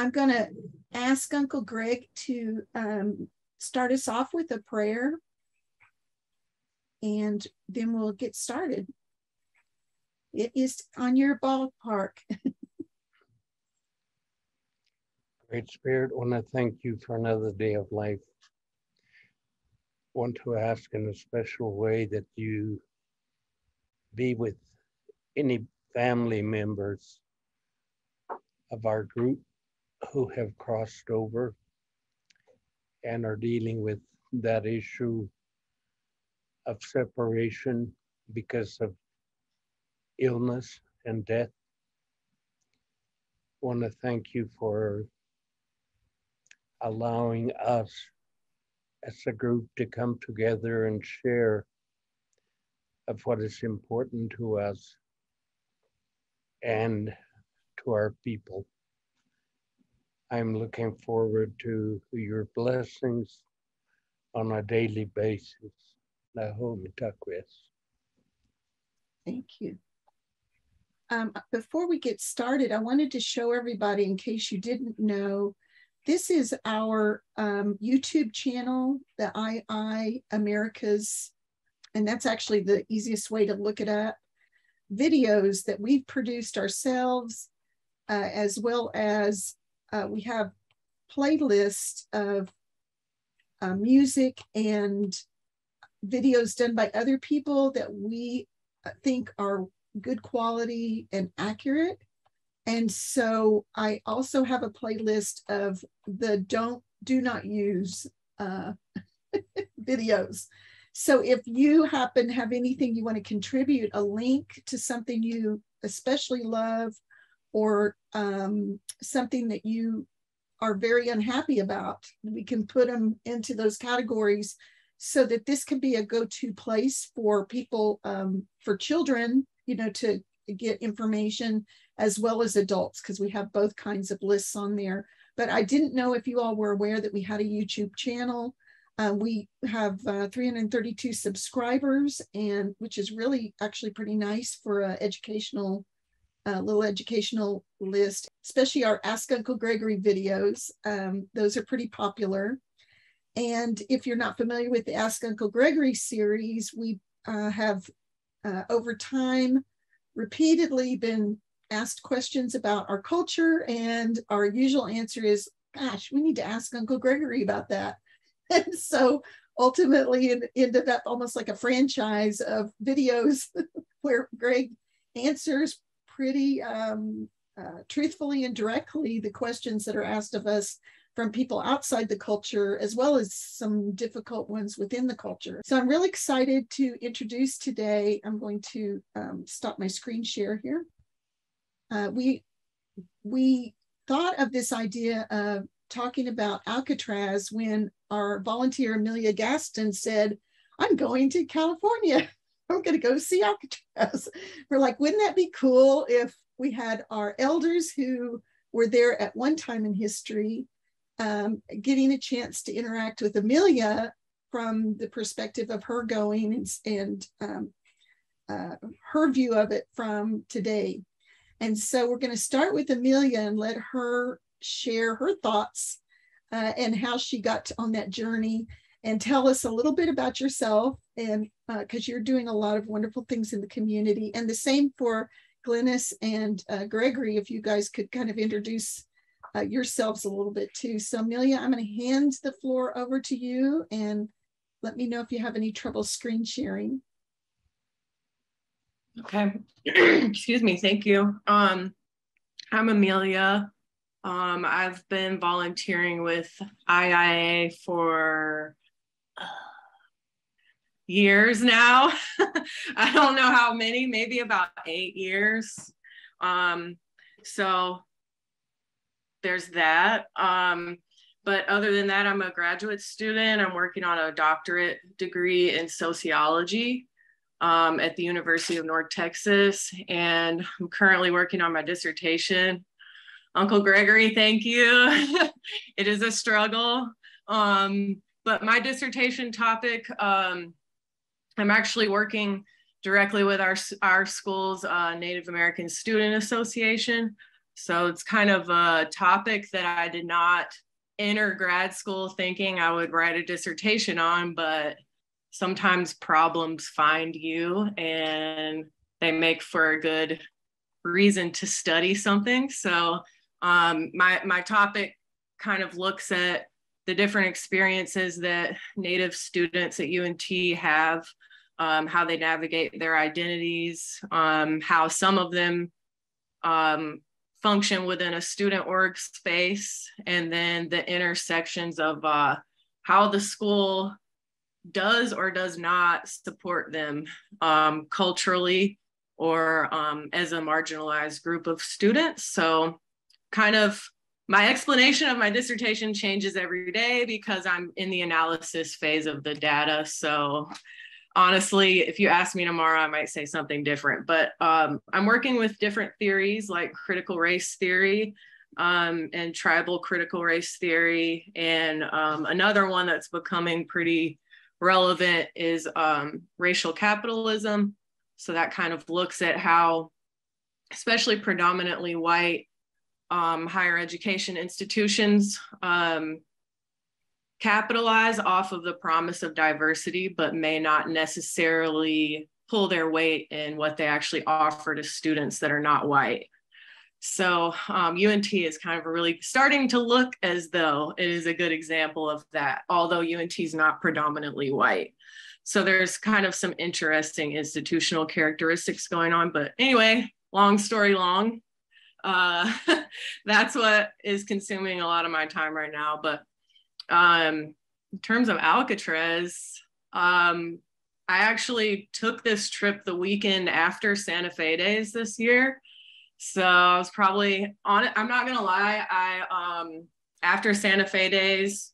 I'm going to ask Uncle Greg to um, start us off with a prayer and then we'll get started. It is on your ballpark. Great Spirit, want to thank you for another day of life. Want to ask in a special way that you be with any family members of our group who have crossed over and are dealing with that issue of separation because of illness and death. I want to thank you for allowing us as a group to come together and share of what is important to us and to our people. I'm looking forward to your blessings on a daily basis. Thank you. Um, before we get started, I wanted to show everybody, in case you didn't know, this is our um, YouTube channel, the II Americas, and that's actually the easiest way to look it up. Videos that we've produced ourselves, uh, as well as uh, we have playlists of uh, music and videos done by other people that we uh, think are good quality and accurate. And so I also have a playlist of the don't, do not use uh, videos. So if you happen to have anything you want to contribute, a link to something you especially love or um, something that you are very unhappy about, we can put them into those categories so that this can be a go-to place for people, um, for children, you know, to get information as well as adults, because we have both kinds of lists on there. But I didn't know if you all were aware that we had a YouTube channel. Uh, we have uh, 332 subscribers, and which is really actually pretty nice for an educational, uh, little educational list, especially our Ask Uncle Gregory videos. Um, those are pretty popular. And if you're not familiar with the Ask Uncle Gregory series, we uh, have uh, over time repeatedly been asked questions about our culture, and our usual answer is, gosh, we need to ask Uncle Gregory about that. And so ultimately it ended up almost like a franchise of videos where Greg answers pretty um, uh, truthfully and directly the questions that are asked of us from people outside the culture, as well as some difficult ones within the culture. So I'm really excited to introduce today. I'm going to um, stop my screen share here. Uh, we, we thought of this idea of talking about Alcatraz when our volunteer Emilia Gaston said, I'm going to California. I'm going to go see Alcatraz. We're like, wouldn't that be cool if we had our elders who were there at one time in history um, getting a chance to interact with Emilia from the perspective of her going and, and um, uh, her view of it from today. And so we're going to start with Emilia and let her share her thoughts uh, and how she got on that journey and tell us a little bit about yourself and because uh, you're doing a lot of wonderful things in the community and the same for Glennis and uh, Gregory if you guys could kind of introduce uh, yourselves a little bit too. So Emilia, I'm going to hand the floor over to you and let me know if you have any trouble screen sharing. Okay, excuse me, thank you. Um, I'm Emilia. Um, I've been volunteering with IIA for uh, years now. I don't know how many, maybe about eight years. Um, so there's that. Um, but other than that, I'm a graduate student. I'm working on a doctorate degree in sociology um, at the University of North Texas. And I'm currently working on my dissertation. Uncle Gregory, thank you. it is a struggle. Um, but my dissertation topic, um, I'm actually working directly with our, our school's uh, Native American Student Association So it's kind of a topic that I did not enter grad school thinking I would write a dissertation on, but sometimes problems find you and they make for a good reason to study something. So um, my, my topic kind of looks at the different experiences that Native students at UNT have, um, how they navigate their identities, um, how some of them um, function within a student org space, and then the intersections of uh, how the school does or does not support them um, culturally or um, as a marginalized group of students. So, kind of my explanation of my dissertation changes every day because I'm in the analysis phase of the data. So, honestly, if you ask me tomorrow, I might say something different. But um, I'm working with different theories like critical race theory um, and tribal critical race theory. And um, another one that's becoming pretty relevant is um, racial capitalism. So that kind of looks at how, especially predominantly white um, higher education institutions, um, capitalize off of the promise of diversity, but may not necessarily pull their weight in what they actually offer to students that are not white. So um, UNT is kind of really starting to look as though it is a good example of that, although UNT is not predominantly white. So there's kind of some interesting institutional characteristics going on. But anyway, long story long, uh, that's what is consuming a lot of my time right now. But um, in terms of Alcatraz, um, I actually took this trip the weekend after Santa Fe Days this year. So I was probably on it. I'm not gonna lie. I um after Santa Fe Days,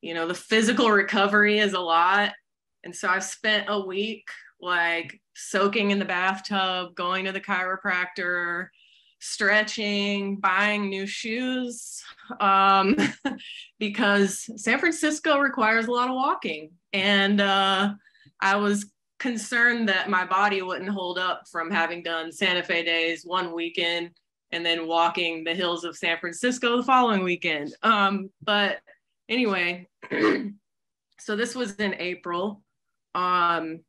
you know, the physical recovery is a lot. And so I spent a week like soaking in the bathtub, going to the chiropractor, stretching, buying new shoes, um, because San Francisco requires a lot of walking. And uh, I was concerned that my body wouldn't hold up from having done Santa Fe days one weekend and then walking the hills of San Francisco the following weekend. Um, but anyway, so this was in April. Um,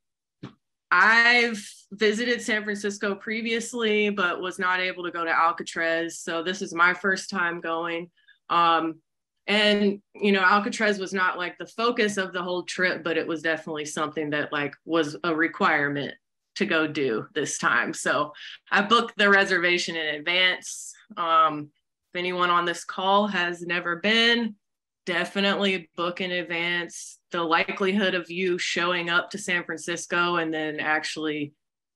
I've visited San Francisco previously, but was not able to go to Alcatraz. So this is my first time going. Um, and you know, Alcatraz was not like the focus of the whole trip, but it was definitely something that like was a requirement to go do this time. So I booked the reservation in advance. Um, if anyone on this call has never been, definitely book in advance. The likelihood of you showing up to San Francisco and then actually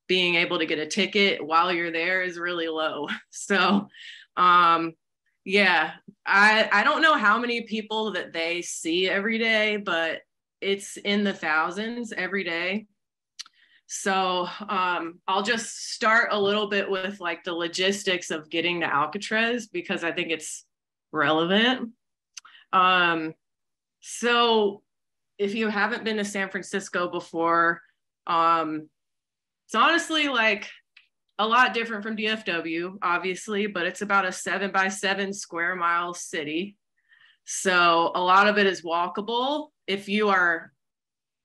being able to get a ticket while you're there is really low. So, um, yeah, I I don't know how many people that they see every day, but it's in the thousands every day. So um, I'll just start a little bit with like the logistics of getting to Alcatraz because I think it's relevant. Um, so if you haven't been to San Francisco before, um, it's honestly like a lot different from DFW, obviously, but it's about a seven by seven square mile city. So a lot of it is walkable if you are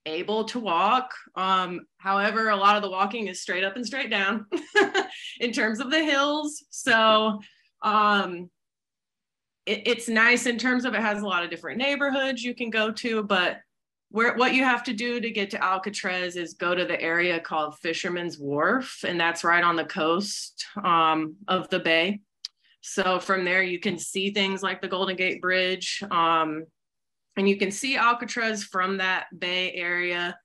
able to walk. Um, however, a lot of the walking is straight up and straight down in terms of the hills. So um, it, it's nice in terms of it has a lot of different neighborhoods you can go to, but where what you have to do to get to Alcatraz is go to the area called Fisherman's Wharf, and that's right on the coast um, of the bay. So from there, you can see things like the Golden Gate Bridge, um, and you can see Alcatraz from that bay area.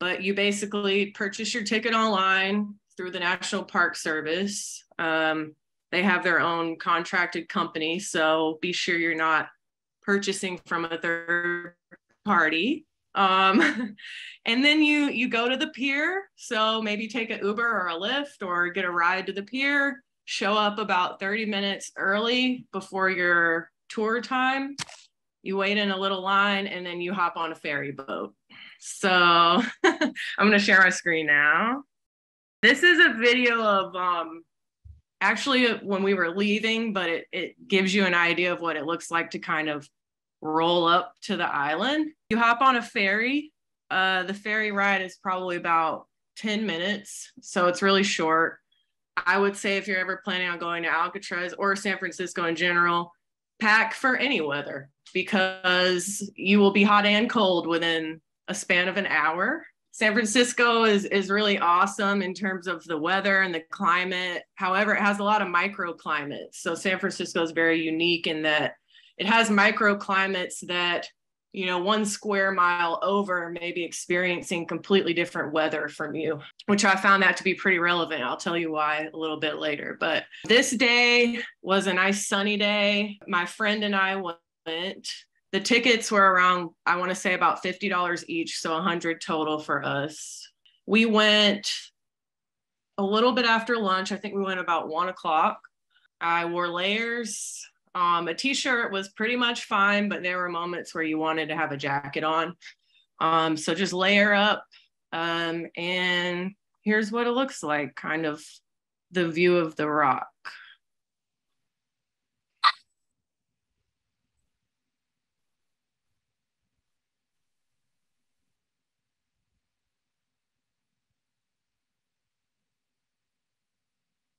But you basically purchase your ticket online through the National Park Service. Um, they have their own contracted company. So be sure you're not purchasing from a third party. Um, and then you you go to the pier. So maybe take an Uber or a Lyft or get a ride to the pier. Show up about 30 minutes early before your tour time. You wait in a little line and then you hop on a ferry boat. So I'm gonna share my screen now. This is a video of um, actually when we were leaving, but it, it gives you an idea of what it looks like to kind of roll up to the island. You hop on a ferry. Uh, the ferry ride is probably about 10 minutes, so it's really short. I would say if you're ever planning on going to Alcatraz or San Francisco in general, pack for any weather because you will be hot and cold within a span of an hour. San Francisco is is really awesome in terms of the weather and the climate. However, it has a lot of microclimates. So San Francisco is very unique in that it has microclimates that you know one square mile over may be experiencing completely different weather from you which i found that to be pretty relevant i'll tell you why a little bit later but this day was a nice sunny day my friend and i went the tickets were around i want to say about $50 each so 100 total for us. We went a little bit after lunch. I think we went about one o'clock. I wore layers. Um, a t-shirt was pretty much fine but there were moments where you wanted to have a jacket on. Um, so just layer up um, and here's what it looks like kind of the view of the rock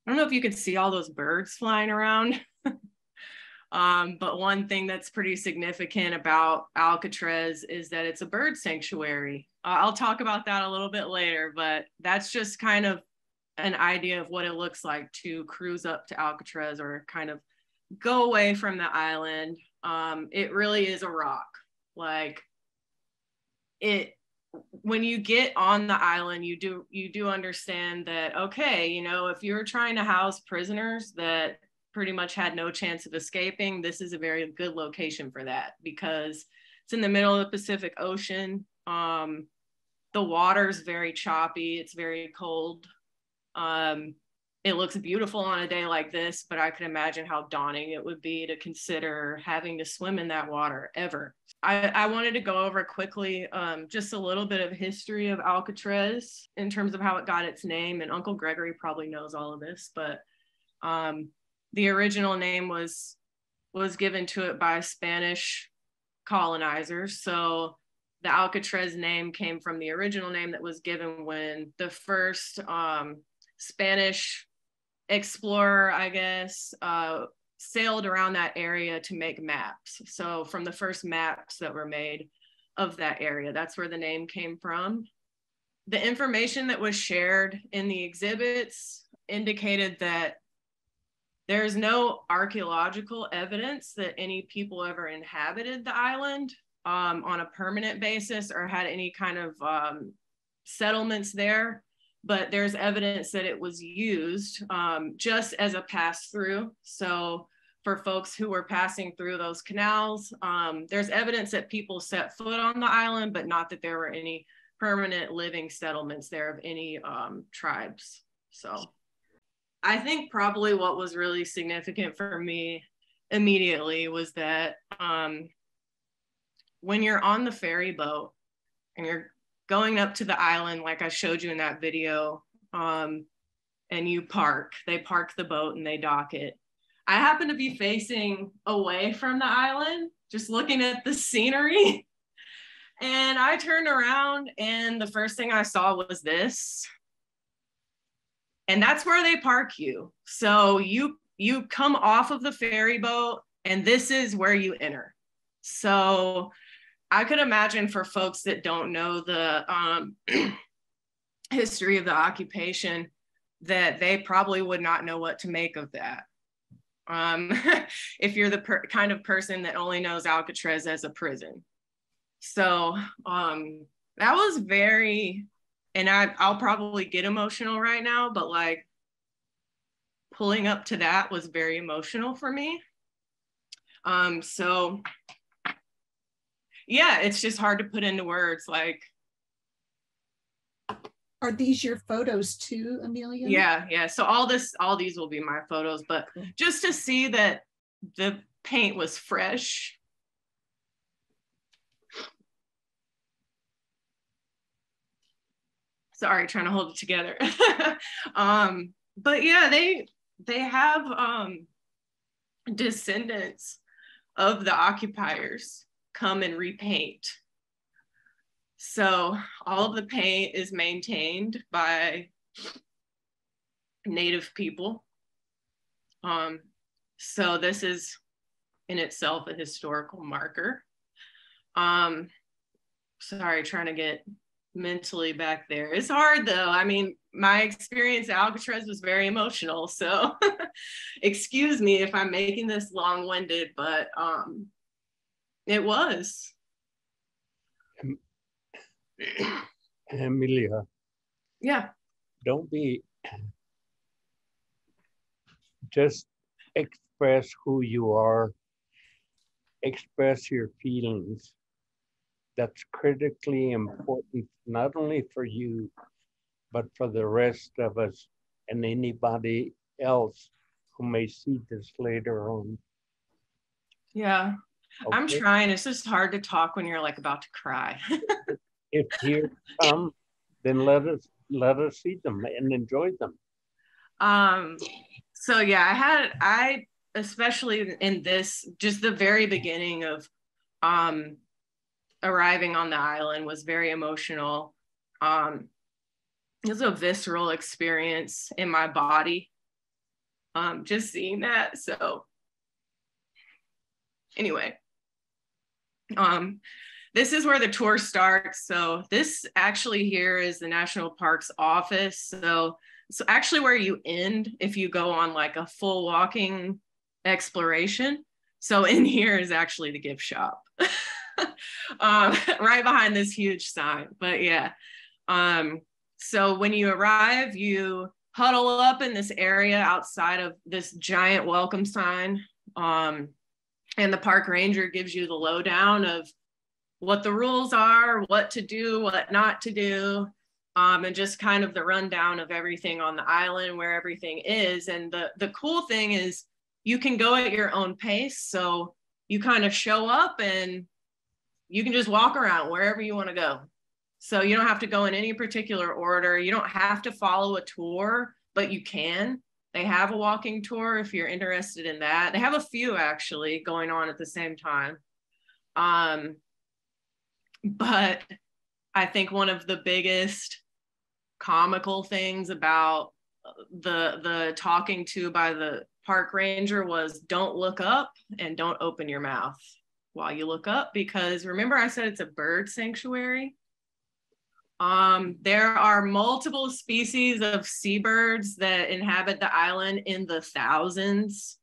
I don't know if you can see all those birds flying around. um, but one thing that's pretty significant about Alcatraz is that it's a bird sanctuary. Uh, I'll talk about that a little bit later, but that's just kind of an idea of what it looks like to cruise up to Alcatraz or kind of go away from the island. Um, it really is a rock. Like it when you get on the island you do you do understand that okay you know if you're trying to house prisoners that pretty much had no chance of escaping this is a very good location for that because it's in the middle of the pacific ocean. Um, the water's very choppy. It's very cold. Um, it looks beautiful on a day like this but i can imagine how daunting it would be to consider having to swim in that water ever I, I wanted to go over quickly um, just a little bit of history of Alcatraz in terms of how it got its name. And Uncle Gregory probably knows all of this, but um, the original name was was given to it by Spanish colonizers. So the Alcatraz name came from the original name that was given when the first um, Spanish explorer, I guess, uh, sailed around that area to make maps. So from the first maps that were made of that area, that's where the name came from. The information that was shared in the exhibits indicated that there's no archaeological evidence that any people ever inhabited the island um, on a permanent basis or had any kind of um, settlements there but there's evidence that it was used um, just as a pass through. So for folks who were passing through those canals, um, there's evidence that people set foot on the island, but not that there were any permanent living settlements there of any um, tribes. So I think probably what was really significant for me immediately was that um, when you're on the ferry boat and you're going up to the island, like I showed you in that video, um, and you park, they park the boat and they dock it. I happen to be facing away from the island, just looking at the scenery. And I turned around, and the first thing I saw was this. And that's where they park you. So you you come off of the ferry boat, and this is where you enter. So I could imagine for folks that don't know the um, history of the occupation that they probably would not know what to make of that. Um, if you're the per- kind of person that only knows Alcatraz as a prison. So um, that was very, and I, I'll probably get emotional right now, but like pulling up to that was very emotional for me. Um, so yeah, it's just hard to put into words. Like, are these your photos too, Emilia? Yeah, yeah. So all this, all these will be my photos, but just to see that the paint was fresh. Sorry, trying to hold it together. um, but yeah, they they have um, descendants of the occupiers come and repaint. So all of the paint is maintained by native people. Um, so this is in itself a historical marker. Um, sorry, trying to get mentally back there. It's hard though. I mean, my experience at Alcatraz was very emotional. So excuse me if I'm making this long-winded, but um it was. Emilia. Yeah. Don't be just express who you are, express your feelings. That's critically important, not only for you, but for the rest of us and anybody else who may see this later on. Yeah. Okay. I'm trying. It's just hard to talk when you're like about to cry. if you come, then let us let us see them and enjoy them. Um so yeah, I had I especially in this just the very beginning of um arriving on the island was very emotional. Um it was a visceral experience in my body. Um just seeing that. So anyway. Um this is where the tour starts. So this actually here is the National Parks office. So so actually where you end if you go on like a full walking exploration. So in here is actually the gift shop. um, right behind this huge sign. But yeah. Um, so when you arrive, you huddle up in this area outside of this giant welcome sign. Um, and the park ranger gives you the lowdown of what the rules are, what to do, what not to do um, and just kind of the rundown of everything on the island, where everything is. And the, the cool thing is you can go at your own pace. So you kind of show up and you can just walk around wherever you want to go. So you don't have to go in any particular order. You don't have to follow a tour, but you can. They have a walking tour if you're interested in that. They have a few actually going on at the same time. Um, but I think one of the biggest comical things about the the talking to by the park ranger was don't look up and don't open your mouth while you look up because remember I said it's a bird sanctuary. Um, there are multiple species of seabirds that inhabit the island in the thousands.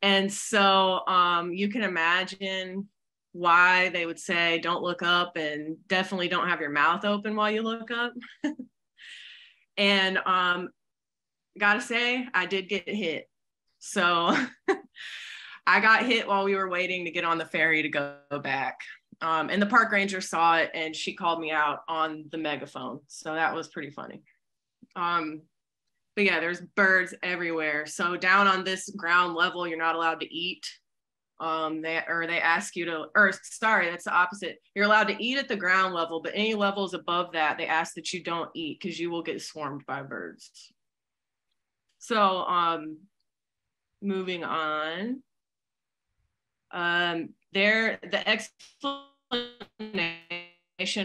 And so um, you can imagine why they would say don't look up and definitely don't have your mouth open while you look up. And um, gotta say, I did get hit. So I got hit while we were waiting to get on the ferry to go back. Um, and the park ranger saw it and she called me out on the megaphone. So that was pretty funny. Um, but yeah, there's birds everywhere. So down on this ground level, you're not allowed to eat um they or they ask you to or sorry that's the opposite you're allowed to eat at the ground level but any levels above that they ask that you don't eat because you will get swarmed by birds so um moving on um there the explanation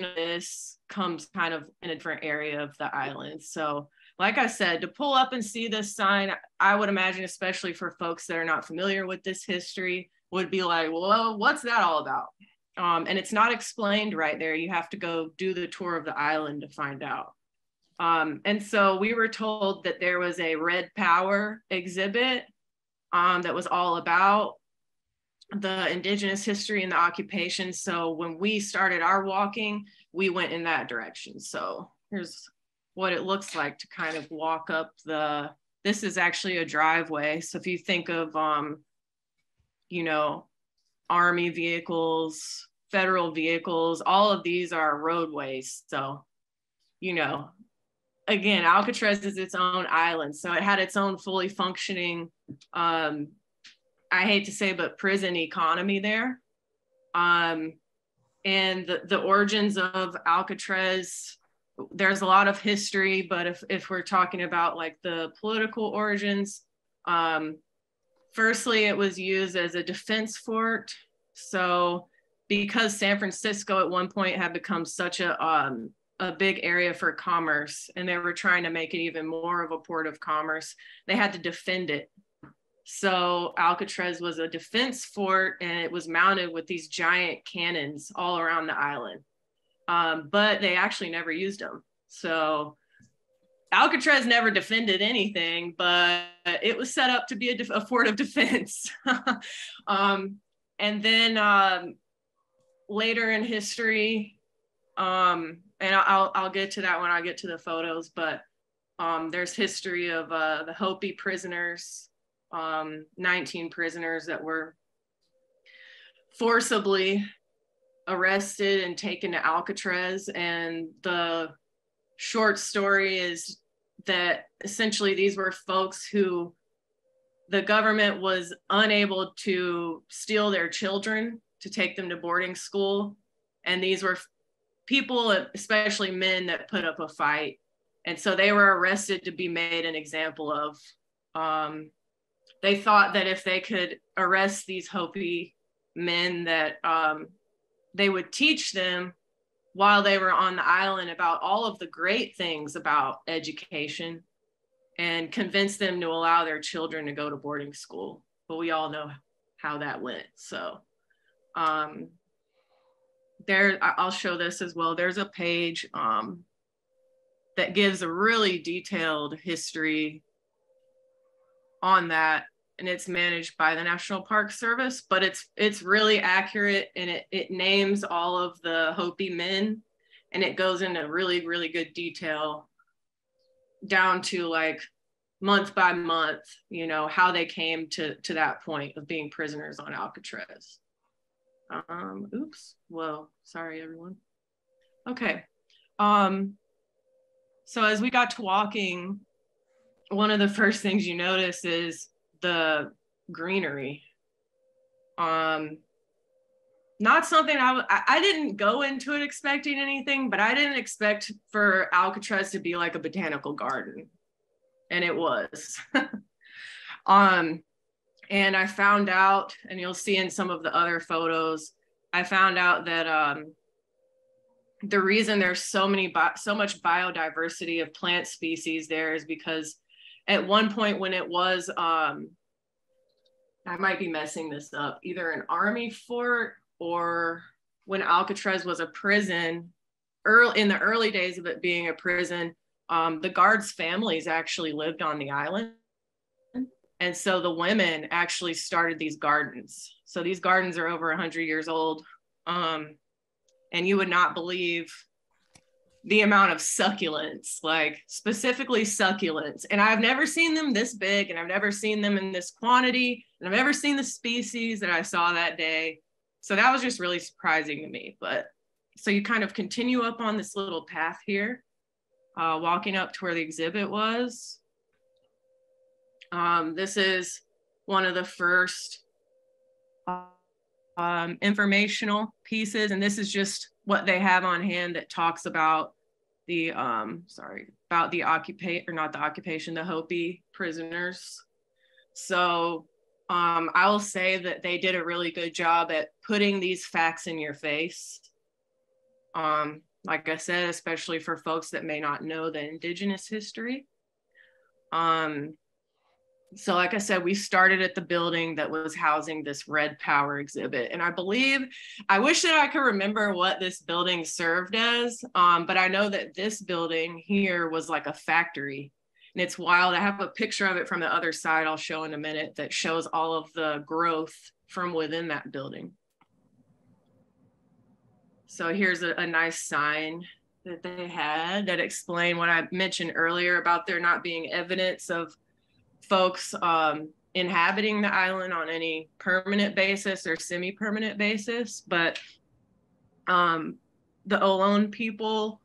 of this comes kind of in a different area of the island so like I said, to pull up and see this sign, I would imagine, especially for folks that are not familiar with this history, would be like, well, what's that all about? Um, and it's not explained right there. You have to go do the tour of the island to find out. Um, and so we were told that there was a Red Power exhibit um, that was all about the indigenous history and the occupation. So when we started our walking, we went in that direction. So here's what it looks like to kind of walk up the, this is actually a driveway. So if you think of um, you know, army vehicles, federal vehicles, all of these are roadways. So, you know, again, Alcatraz is its own island. So it had its own fully functioning, um, I hate to say, but prison economy there. Um, and the, the origins of Alcatraz, there's a lot of history, but if, if we're talking about like the political origins, Um, firstly, it was used as a defense fort. So because San Francisco at one point had become such a um, a big area for commerce and they were trying to make it even more of a port of commerce, they had to defend it. So Alcatraz was a defense fort and it was mounted with these giant cannons all around the island. Um, but they actually never used them. So Alcatraz never defended anything, but it was set up to be a, def- a fort of defense. um, and then um, later in history, um, and I'll, I'll get to that when I get to the photos, but um, there's history of uh, the Hopi prisoners, um, 19 prisoners that were forcibly arrested and taken to Alcatraz. And the short story is that essentially these were folks who the government was unable to steal their children to take them to boarding school. And these were people, especially men, that put up a fight. And so they were arrested to be made an example of. Um, they thought that if they could arrest these Hopi men, that um, they would teach them while they were on the island about all of the great things about education and convince them to allow their children to go to boarding school. But we all know how that went. So um, there, I'll show this as well. There's a page um, that gives a really detailed history on that and it's managed by the National Park Service, but it's it's really accurate and it, it names all of the Hopi men and it goes into really, really good detail down to like month by month, you know, how they came to, to that point of being prisoners on Alcatraz. Um, oops, well, sorry everyone. Okay. Um, so as we got to walking, one of the first things you notice is the greenery. Um, not something I, I didn't go into it expecting anything, but I didn't expect for Alcatraz to be like a botanical garden. And it was. um, and I found out, and you'll see in some of the other photos, I found out that um, the reason there's so many so much biodiversity of plant species there is because at one point when it was um, I might be messing this up, either an army fort or when Alcatraz was a prison, early in the early days of it being a prison, um, the guards' families actually lived on the island. And so the women actually started these gardens. So these gardens are over 100 years old. Um, and you would not believe the amount of succulents, like specifically succulents. And I've never seen them this big and I've never seen them in this quantity. And I've never seen the species that I saw that day. So that was just really surprising to me. But so you kind of continue up on this little path here, uh, walking up to where the exhibit was. Um, this is one of the first um, informational pieces, and this is just what they have on hand that talks about the um, sorry about the occupation or not the occupation, the Hopi prisoners. So um, I will say that they did a really good job at putting these facts in your face. Um, like I said, especially for folks that may not know the indigenous history. Um, so like I said, we started at the building that was housing this Red Power exhibit. And I believe, I wish that I could remember what this building served as, um, but I know that this building here was like a factory and it's wild. I have a picture of it from the other side I'll show in a minute that shows all of the growth from within that building. So here's a, a nice sign that they had that explained what I mentioned earlier about there not being evidence of folks um, inhabiting the island on any permanent basis or semi-permanent basis, but um, the Ohlone people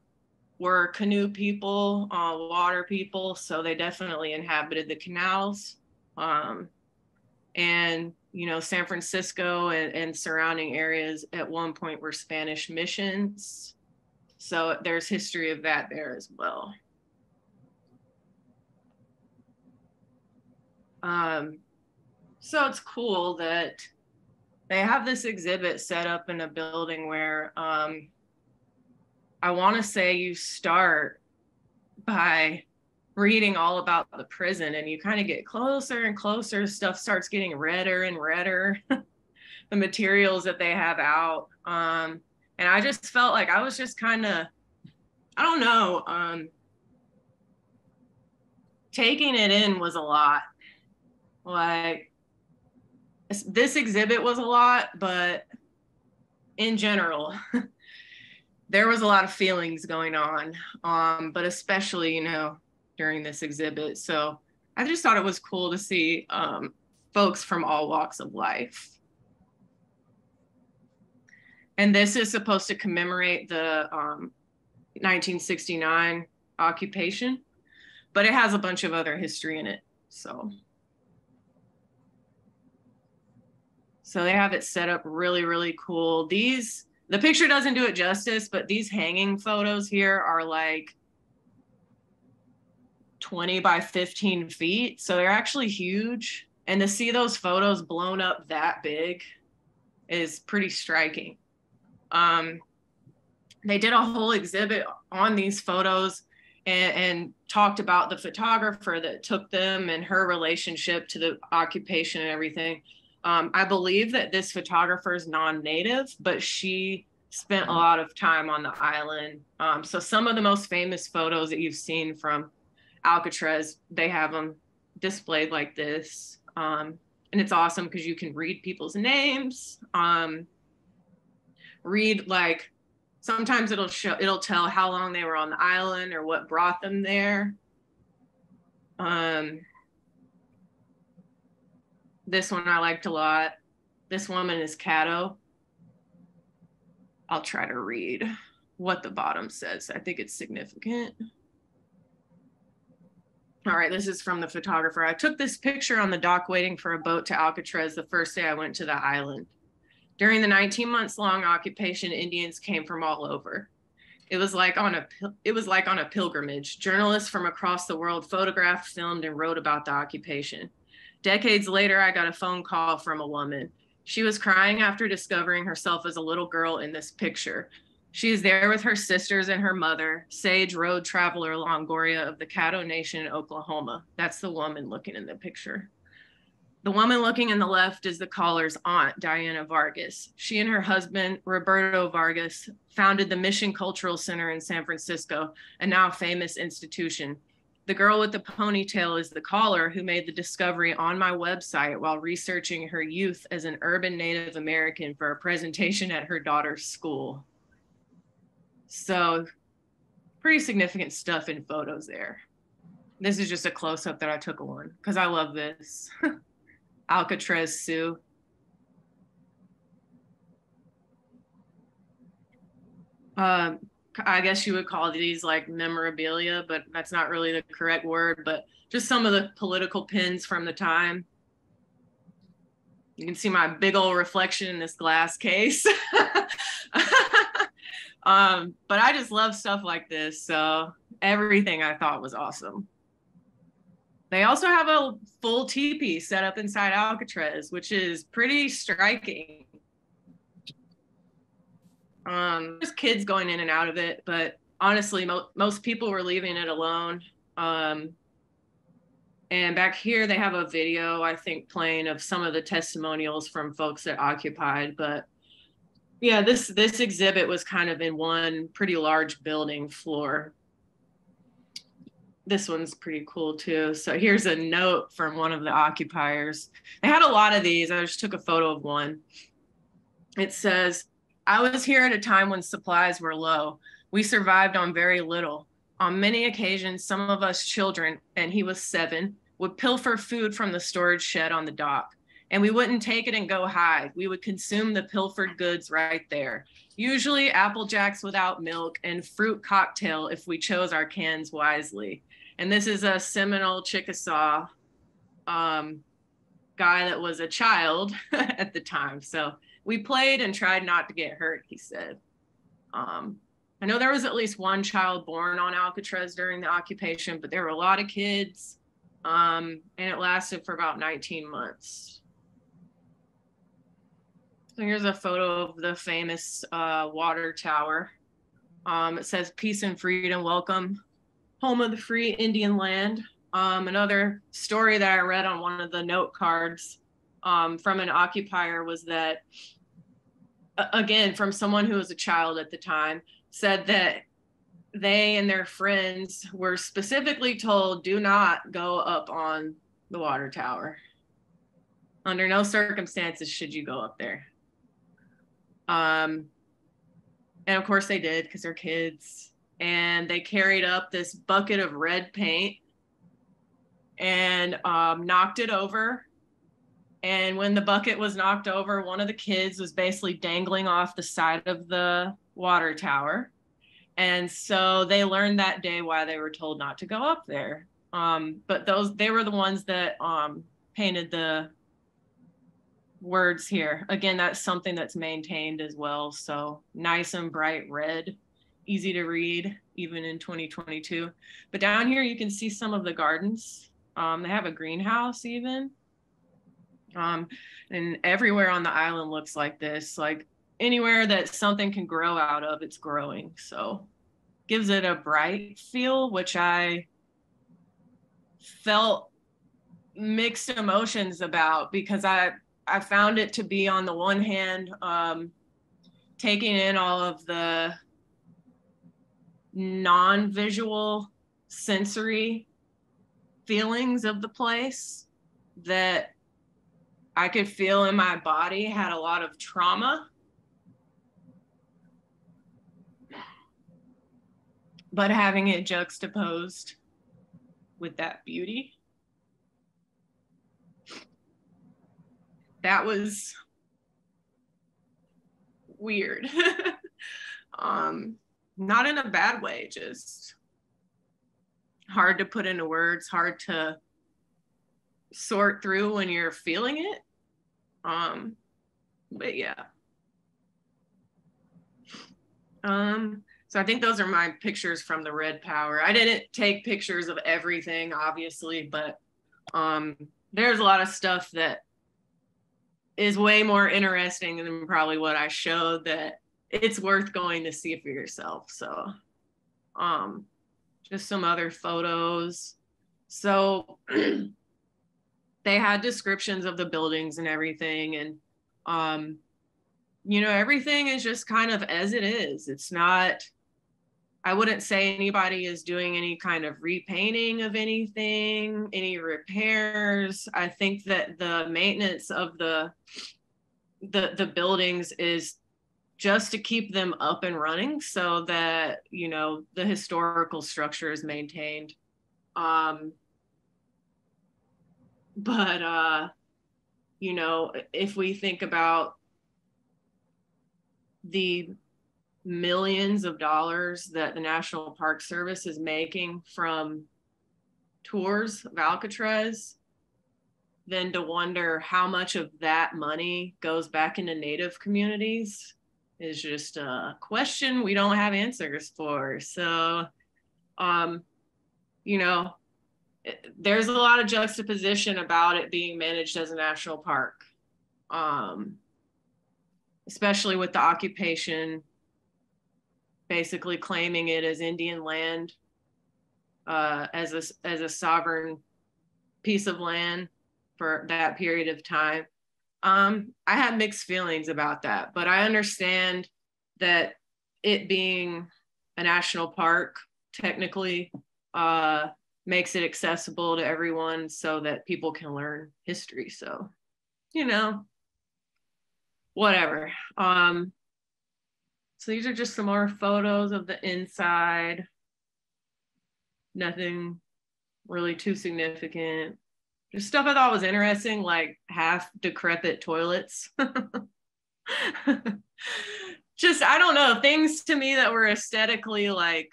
were canoe people, uh, water people, so they definitely inhabited the canals. Um, and you know, San Francisco and, and surrounding areas at one point were Spanish missions. So there's history of that there as well. Um, so it's cool that they have this exhibit set up in a building where um, I want to say you start by reading all about the prison and you kind of get closer and closer. Stuff starts getting redder and redder. The materials that they have out. Um, and i just felt like i was just kind of i don't know um, taking it in was a lot like this exhibit was a lot but in general there was a lot of feelings going on um, but especially you know during this exhibit. So I just thought it was cool to see um, folks from all walks of life. And this is supposed to commemorate the um, 1969 occupation, but it has a bunch of other history in it. So. So they have it set up really, really cool. These, the picture doesn't do it justice, but these hanging photos here are like 20 by 15 feet. So they're actually huge. And to see those photos blown up that big is pretty striking. Um, they did a whole exhibit on these photos and, and, talked about the photographer that took them and her relationship to the occupation and everything. Um, I believe that this photographer is non native, but she spent a lot of time on the island. Um, so some of the most famous photos that you've seen from Alcatraz, they have them displayed like this. Um, and it's awesome because you can read people's names. Um, read like sometimes it'll show it'll tell how long they were on the island or what brought them there. Um, this one I liked a lot. This woman is Caddo. I'll try to read what the bottom says. I think it's significant. All right, this is from the photographer. I took this picture on the dock waiting for a boat to Alcatraz the first day I went to the island. During the 19 months long occupation, Indians came from all over. It was like on a it was like on a pilgrimage. Journalists from across the world photographed, filmed, and wrote about the occupation. Decades later, I got a phone call from a woman. She was crying after discovering herself as a little girl in this picture. She is there with her sisters and her mother, sage road traveler Longoria of the Caddo Nation in Oklahoma. That's the woman looking in the picture. The woman looking in the left is the caller's aunt, Diana Vargas. She and her husband, Roberto Vargas, founded the Mission Cultural Center in San Francisco, a now famous institution. The girl with the ponytail is the caller who made the discovery on my website while researching her youth as an urban Native American for a presentation at her daughter's school. So pretty significant stuff in photos there. This is just a close up that I took one because I love this. Alcatraz Sioux. Um, I guess you would call these like memorabilia, but that's not really the correct word, but just some of the political pins from the time. You can see my big old reflection in this glass case. Um, but I just love stuff like this. So everything I thought was awesome. They also have a full teepee set up inside Alcatraz, which is pretty striking. Um, there's kids going in and out of it, but honestly, mo- most people were leaving it alone. Um, and back here, they have a video, I think, playing of some of the testimonials from folks that occupied, but yeah, this this exhibit was kind of in one pretty large building floor. This one's pretty cool too. So here's a note from one of the occupiers. They had a lot of these. I just took a photo of one. It says, I was here at a time when supplies were low. We survived on very little. On many occasions, some of us children, and he was seven, would pilfer food from the storage shed on the dock and we wouldn't take it and go hide. We would consume the pilfered goods right there. Usually apple jacks without milk and fruit cocktail if we chose our cans wisely. And this is a Seminole Chickasaw um, guy that was a child at the time. So we played and tried not to get hurt, he said. Um, I know there was at least one child born on Alcatraz during the occupation, but there were a lot of kids Um, and it lasted for about 19 months. So here's a photo of the famous uh, water tower. Um, it says peace and freedom, welcome, home of the free Indian land. Um, another story that I read on one of the note cards um, from an occupier was that, again, from someone who was a child at the time, said that they and their friends were specifically told do not go up on the water tower. Under no circumstances should you go up there. Um, and of course they did because they're kids. And they carried up this bucket of red paint and um, knocked it over. And when the bucket was knocked over, one of the kids was basically dangling off the side of the water tower. And so they learned that day why they were told not to go up there. Um, but those they were the ones that um, painted the words here. Again that's something that's maintained as well. So nice and bright red easy to read even in 2022 but down here you can see some of the gardens. Um, they have a greenhouse even um, and everywhere on the island looks like this like anywhere that something can grow out of, it's growing. So gives it a bright feel, which I felt mixed emotions about because I I found it to be on the one hand um, taking in all of the non-visual sensory feelings of the place that I could feel in my body had a lot of trauma. But having it juxtaposed with that beauty that was weird. Um not in a bad way just hard to put into words hard to sort through when you're feeling it um but yeah um so I think those are my pictures from the Red Power. I didn't take pictures of everything, obviously, but um, there's a lot of stuff that is way more interesting than probably what I showed that it's worth going to see for yourself. So um, just some other photos. So they had descriptions of the buildings and everything. And, um, you know, everything is just kind of as it is. It's not, I wouldn't say anybody is doing any kind of repainting of anything, any repairs. I think that the maintenance of the the the buildings is just to keep them up and running so that you know the historical structure is maintained um but uh you know if we think about the millions of dollars that the National Park Service is making from tours of Alcatraz, then to wonder how much of that money goes back into Native communities is just a question we don't have answers for. So, um, you know, there's a lot of juxtaposition about it being managed as a national park, um, especially with the occupation basically claiming it as Indian land, uh, as a as a sovereign piece of land for that period of time. Um, I have mixed feelings about that, but I understand that it being a national park technically uh, makes it accessible to everyone so that people can learn history. So, you know, whatever. Um, so these are just some more photos of the inside. Nothing really too significant. Just stuff I thought was interesting, like half decrepit toilets. just, I don't know, things to me that were aesthetically like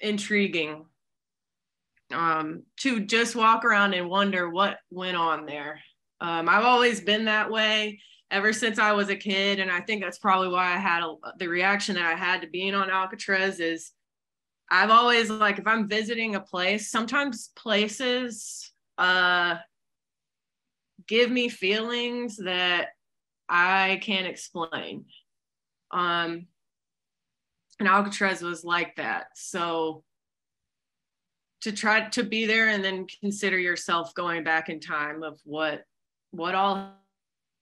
intriguing. Um, to just walk around and wonder what went on there. Um, I've always been that way ever since I was a kid. And I think that's probably why I had a, the reaction that I had to being on Alcatraz is I've always like if I'm visiting a place, sometimes places uh give me feelings that I can't explain. Um and Alcatraz was like that. So to try to be there and then consider yourself going back in time of what what all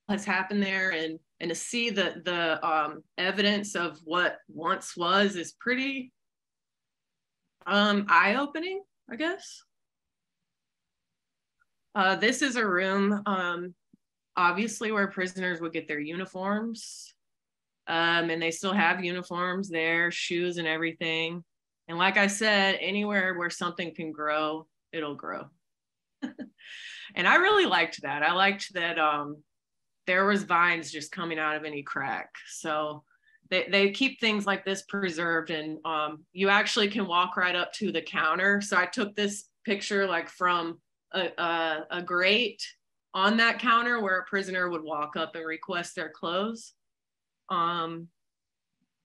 has happened there and and to see the the um, evidence of what once was is pretty um, eye-opening i guess. Uh, this is a room um, obviously where prisoners would get their uniforms um, and they still have uniforms there shoes and everything and like I said, anywhere where something can grow, it'll grow. and I really liked that. I liked that um, there was vines just coming out of any crack. So they, they keep things like this preserved and um, you actually can walk right up to the counter. So I took this picture like from a, a, a grate on that counter where a prisoner would walk up and request their clothes. Um,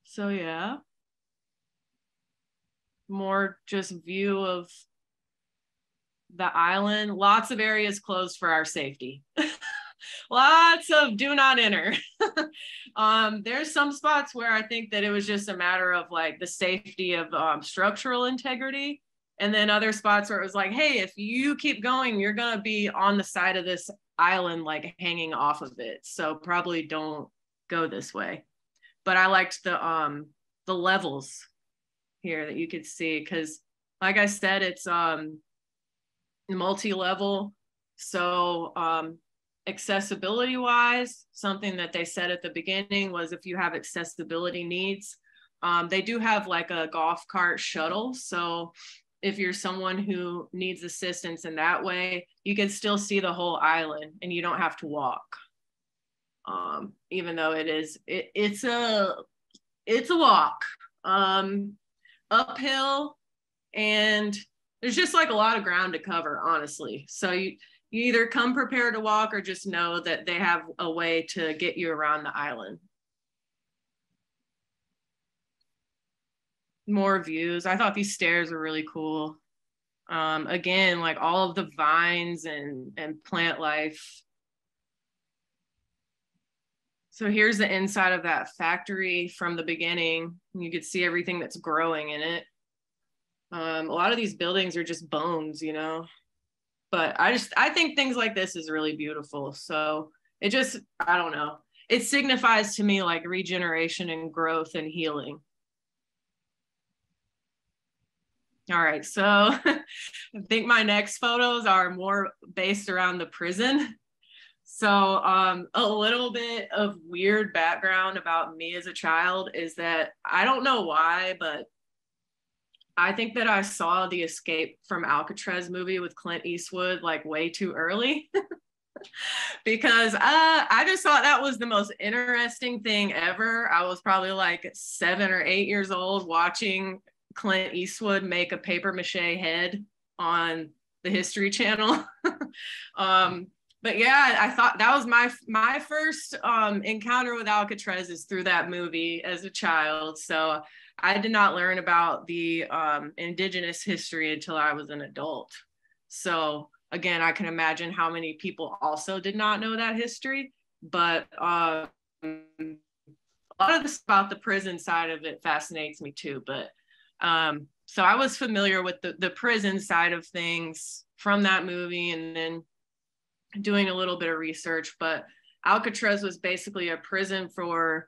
so yeah more just view of the island. Lots of areas closed for our safety. Lots of do not enter. um, there's some spots where I think that it was just a matter of like the safety of um, structural integrity. And then other spots where it was like, hey, if you keep going, you're going to be on the side of this island, like hanging off of it. So probably don't go this way. But I liked the um the levels here that you could see because like I said, it's um multi-level. So um accessibility wise, something that they said at the beginning was if you have accessibility needs, um, they do have like a golf cart shuttle. So if you're someone who needs assistance in that way, you can still see the whole island and you don't have to walk. Um, even though it is, it, it's a, it's a walk. Um, uphill and there's just like a lot of ground to cover honestly. So you you either come prepared to walk or just know that they have a way to get you around the island. More views. I thought these stairs were really cool. Um, again like all of the vines and and plant life so here's the inside of that factory from the beginning. You could see everything that's growing in it. Um, a lot of these buildings are just bones, you know. But I just I think things like this is really beautiful. So it just I don't know. It signifies to me like regeneration and growth and healing. All right, so I think my next photos are more based around the prison. So, um, a little bit of weird background about me as a child is that I don't know why, but I think that I saw the Escape from Alcatraz movie with Clint Eastwood like way too early. because uh, I just thought that was the most interesting thing ever. I was probably like seven or eight years old watching Clint Eastwood make a paper mache head on the History Channel. um, but yeah, I thought that was my my first um, encounter with Alcatraz is through that movie as a child. So I did not learn about the um, indigenous history until I was an adult. So again, I can imagine how many people also did not know that history. But um, a lot of this about the prison side of it fascinates me too. But um, so I was familiar with the, the prison side of things from that movie, and then doing a little bit of research, but Alcatraz was basically a prison for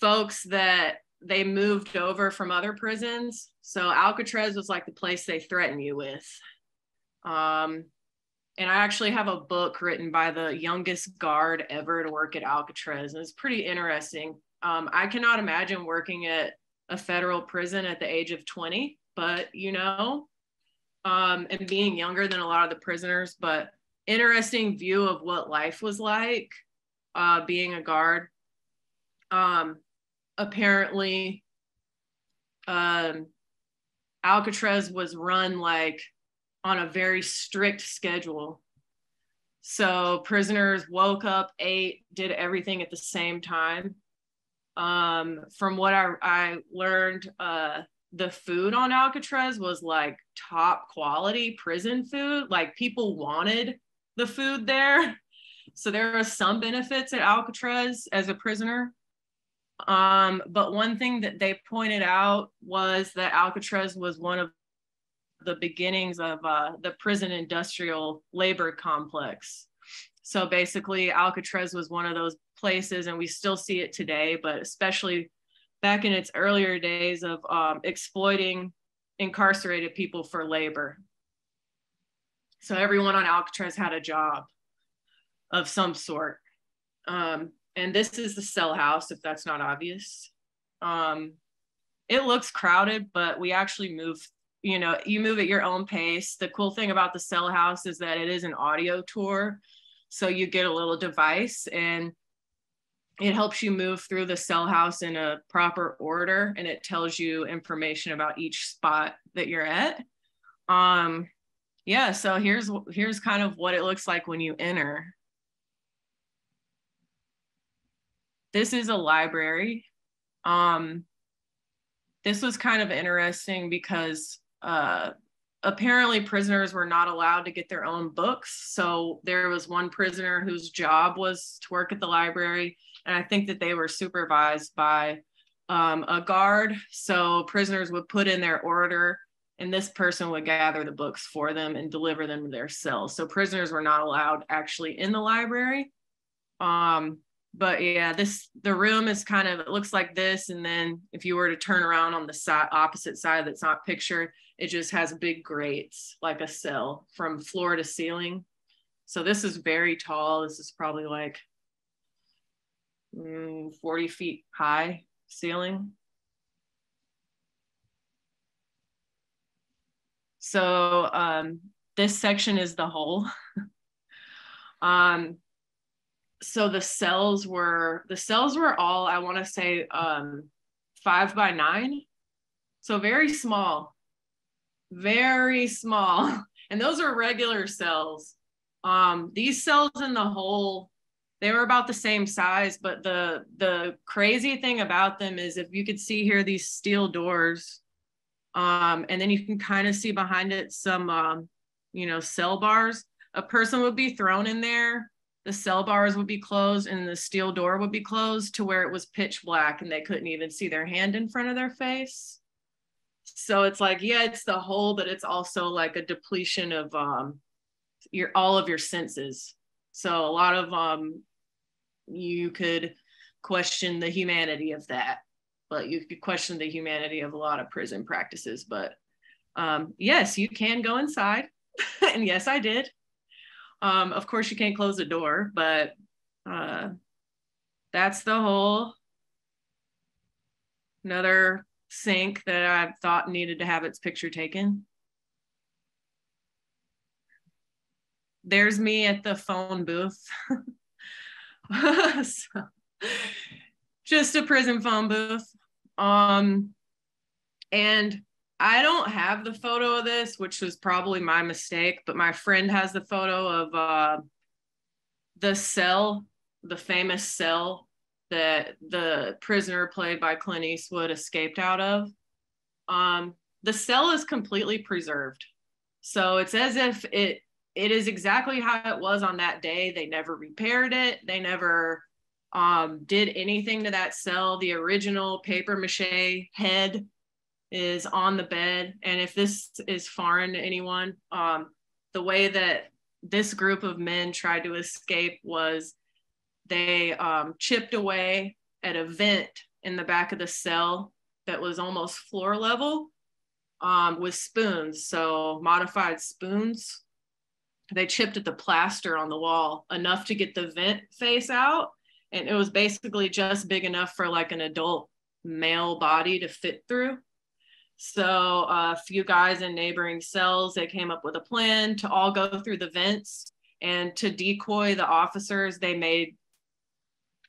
folks that they moved over from other prisons. So Alcatraz was like the place they threaten you with. Um, and I actually have a book written by the youngest guard ever to work at Alcatraz. And it's pretty interesting. Um, I cannot imagine working at a federal prison at the age of 20, but you know, um, and being younger than a lot of the prisoners. But interesting view of what life was like uh, being a guard. Um, apparently, um, Alcatraz was run like on a very strict schedule. So prisoners woke up, ate, did everything at the same time. Um, from what I, I learned, uh, the food on Alcatraz was like top quality prison food. Like people wanted the food there. So there are some benefits at Alcatraz as a prisoner. Um, but one thing that they pointed out was that Alcatraz was one of the beginnings of uh, the prison industrial labor complex. So basically, Alcatraz was one of those places, and we still see it today, but especially back in its earlier days of um, exploiting incarcerated people for labor. So everyone on Alcatraz had a job of some sort. Um, and this is the cell house, if that's not obvious. Um, it looks crowded, but we actually move, you know, you move at your own pace. The cool thing about the cell house is that it is an audio tour. So you get a little device and it helps you move through the cell house in a proper order and it tells you information about each spot that you're at. Um, yeah, so here's here's kind of what it looks like when you enter. This is a library. Um, this was kind of interesting because uh, apparently prisoners were not allowed to get their own books. So there was one prisoner whose job was to work at the library. And I think that they were supervised by um, a guard. So prisoners would put in their order and this person would gather the books for them and deliver them to their cells. So prisoners were not allowed actually in the library. Um, but yeah, this the room is kind of it looks like this, and then if you were to turn around on the side opposite side that's not pictured, it just has big grates like a cell from floor to ceiling. So this is very tall. This is probably like mm, 40 feet high ceiling. So um, this section is the hole. um, so the cells were the cells were all I want to say um, five by nine, so very small, very small, and those are regular cells. Um, these cells in the hole, they were about the same size, but the the crazy thing about them is if you could see here these steel doors, um, and then you can kind of see behind it some um, you know cell bars. A person would be thrown in there the cell bars would be closed and the steel door would be closed to where it was pitch black and they couldn't even see their hand in front of their face. So it's like, yeah, it's the hole, but it's also like a depletion of um, your all of your senses. So a lot of um, you could question the humanity of that, but you could question the humanity of a lot of prison practices. But um, yes, you can go inside, and yes, I did. Um, of course, you can't close the door, but uh, that's the whole Another sink that I thought needed to have its picture taken. There's me at the phone booth. so, just a prison phone booth. Um, and I don't have the photo of this, which was probably my mistake, but my friend has the photo of uh, the cell, the famous cell that the prisoner played by Clint Eastwood escaped out of. Um, the cell is completely preserved. So it's as if it it is exactly how it was on that day. They never repaired it. They never um, did anything to that cell. The original paper mache head is on the bed. And if this is foreign to anyone, um, the way that this group of men tried to escape was they um, chipped away at a vent in the back of the cell that was almost floor level um, with spoons, so modified spoons. They chipped at the plaster on the wall enough to get the vent face out. And it was basically just big enough for like an adult male body to fit through. So a few guys in neighboring cells, they came up with a plan to all go through the vents and to decoy the officers, they made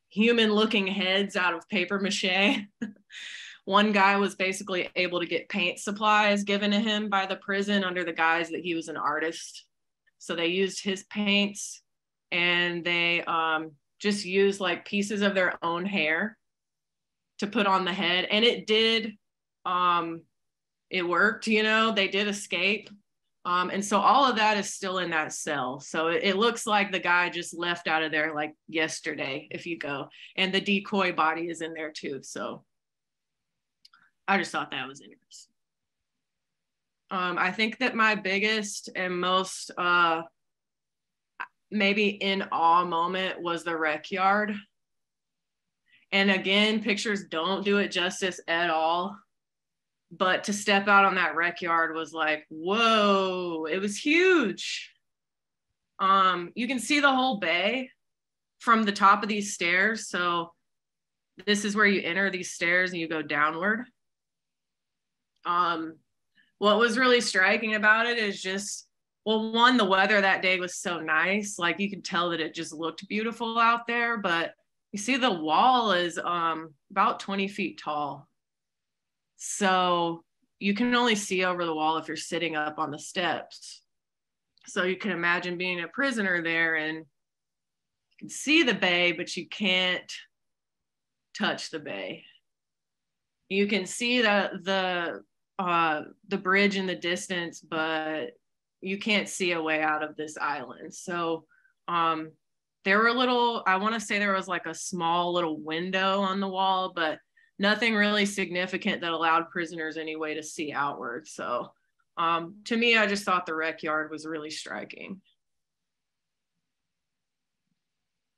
human looking heads out of paper mache. One guy was basically able to get paint supplies given to him by the prison under the guise that he was an artist. So they used his paints and they um, just used like pieces of their own hair to put on the head. And it did um, it worked, you know, they did escape. Um, and so all of that is still in that cell. So it, it, looks like the guy just left out of there like yesterday, if you go. And the decoy body is in there too. So I just thought that was interesting. Um, I think that my biggest and most uh, maybe in awe moment was the rec yard. And again, pictures don't do it justice at all. But to step out on that rec yard was like whoa it was huge. Um you can see the whole bay from the top of these stairs. So this is where you enter these stairs and you go downward. Um what was really striking about it is just well one the weather that day was so nice like you could tell that it just looked beautiful out there but you see the wall is um about 20 feet tall so you can only see over the wall if you're sitting up on the steps. So you can imagine being a prisoner there and you can see the bay, but you can't touch the bay. You can see the the uh, the bridge in the distance, but you can't see a way out of this island. So um, there were little, I want to say there was like a small little window on the wall, but nothing really significant that allowed prisoners any way to see outward. So um, to me, I just thought the rec yard was really striking.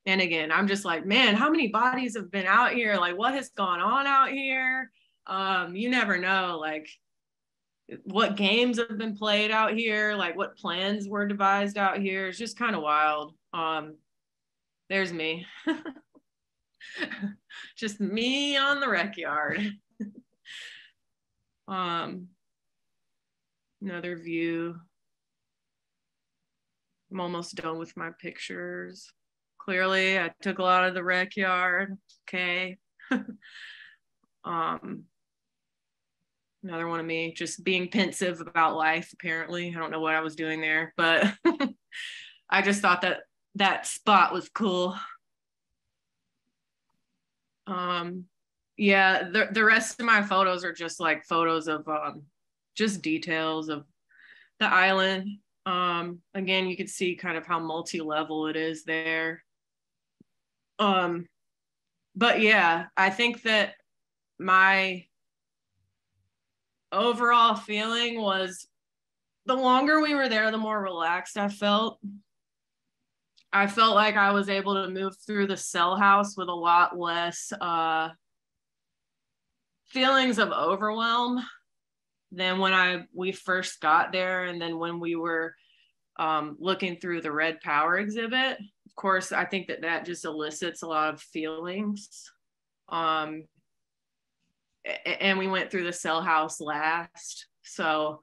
And again, I'm just like, man, how many bodies have been out here? Like, what has gone on out here? Um, you never know, like, what games have been played out here, like, what plans were devised out here. It's just kind of wild. Um, there's me. just me on the rec yard. um, another view. I'm almost done with my pictures. Clearly, I took a lot of the rec yard. Okay. um, another one of me just being pensive about life. Apparently, I don't know what I was doing there, but I just thought that that spot was cool. Um, yeah, the, the rest of my photos are just like photos of um, just details of the island. Um, again, you can see kind of how multi-level it is there. Um, but yeah, I think that my overall feeling was the longer we were there, the more relaxed I felt. I felt like I was able to move through the cell house with a lot less uh, feelings of overwhelm than when I we first got there, and then when we were um, looking through the Red Power exhibit. Of course, I think that that just elicits a lot of feelings. Um, and we went through the cell house last, so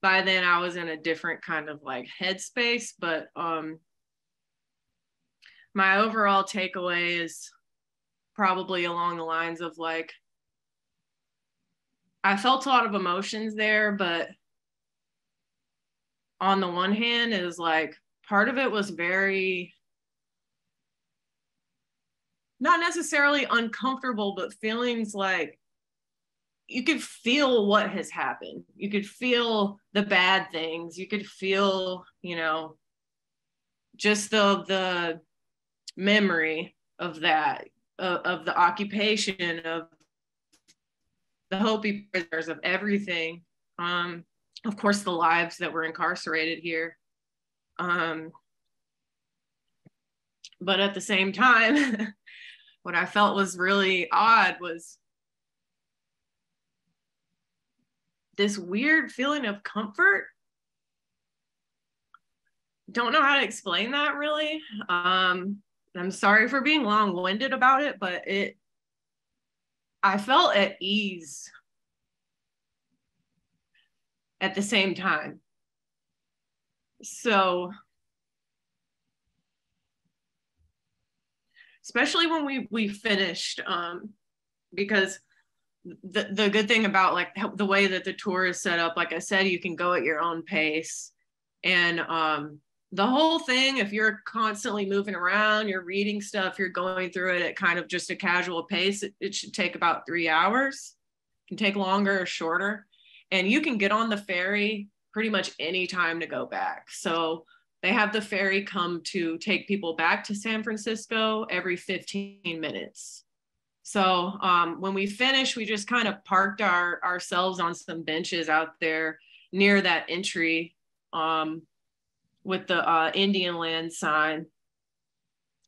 by then I was in a different kind of like headspace, but um, my overall takeaway is probably along the lines of like I felt a lot of emotions there, but on the one hand is like part of it was very not necessarily uncomfortable, but feelings like you could feel what has happened. You could feel the bad things. You could feel, you know, just the the memory of that, of, of the occupation, of the Hopi prisoners, of everything. Um, of course, the lives that were incarcerated here. Um, but at the same time, what I felt was really odd was this weird feeling of comfort. Don't know how to explain that really. Um, I'm sorry for being long winded about it, but it, I felt at ease at the same time. So, especially when we we finished, um, because the the good thing about like the way that the tour is set up, like I said, you can go at your own pace, and um, the whole thing, if you're constantly moving around, you're reading stuff, you're going through it at kind of just a casual pace, it, it should take about three hours. It can take longer or shorter. and you can get on the ferry pretty much any time to go back. So they have the ferry come to take people back to San Francisco every 15 minutes. So um, when we finished, we just kind of parked our ourselves on some benches out there near that entry um, with the uh, Indian land sign,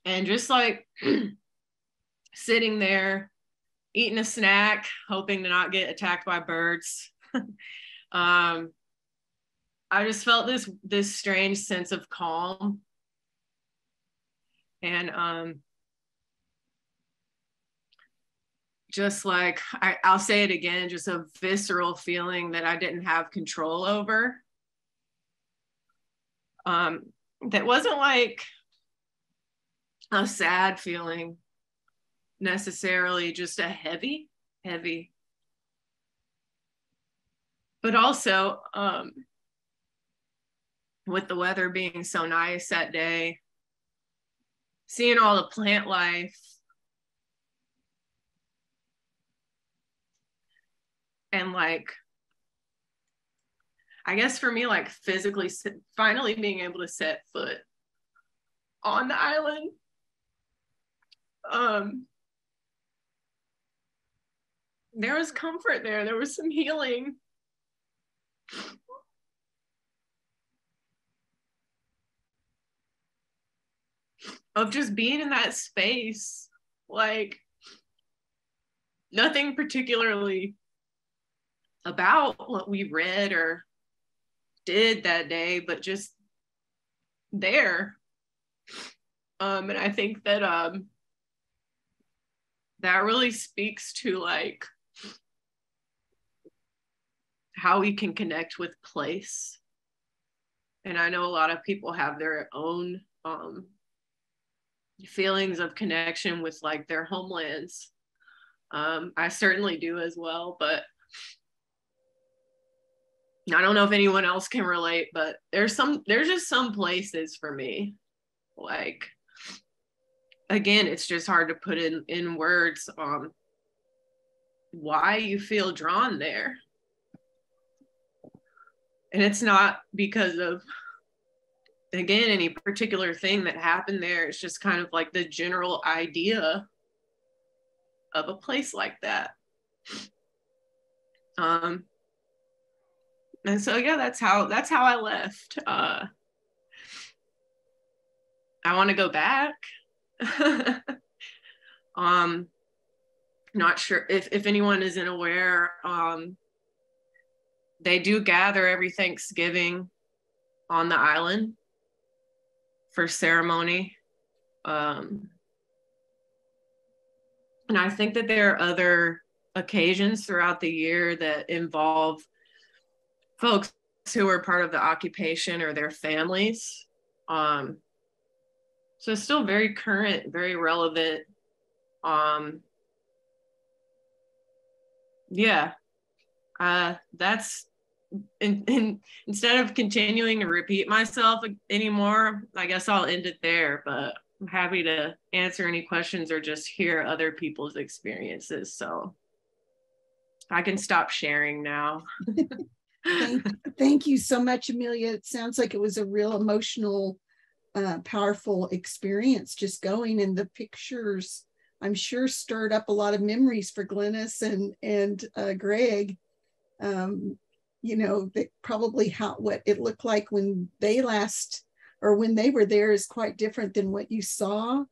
and just like sitting there eating a snack, hoping to not get attacked by birds. um, I just felt this this strange sense of calm, and um, just like I, I'll say it again, just a visceral feeling that I didn't have control over. Um, that wasn't like a sad feeling necessarily, just a heavy, heavy. But also, um, with the weather being so nice that day, seeing all the plant life and like I guess for me, like physically, finally being able to set foot on the island, um, there was comfort there. There was some healing. Of just being in that space, like nothing particularly about what we read or did that day, but just there. Um, and I think that um, that really speaks to like how we can connect with place. And I know a lot of people have their own um, feelings of connection with like their homelands. Um, I certainly do as well, but I don't know if anyone else can relate, but there's some there's just some places for me. Like again, it's just hard to put in in words on why you feel drawn there. And it's not because of again any particular thing that happened there. It's just kind of like the general idea of a place like that. Um and so yeah that's how that's how i left. Uh i want to go back. Um not sure if if anyone isn't aware um they do gather every thanksgiving on the island for ceremony. Um and i think that there are other occasions throughout the year that involve folks who are part of the occupation or their families. Um, so it's still very current, very relevant. Um, yeah, uh, that's in, in, instead of continuing to repeat myself anymore, I guess I'll end it there. But I'm happy to answer any questions or just hear other people's experiences. So I can stop sharing now. thank, thank, you so much, Emilia. It sounds like it was a real emotional, uh, powerful experience just going and the pictures I'm sure stirred up a lot of memories for Glennis and, and uh, Greg. Um, you know, that probably how what it looked like when they last or when they were there is quite different than what you saw.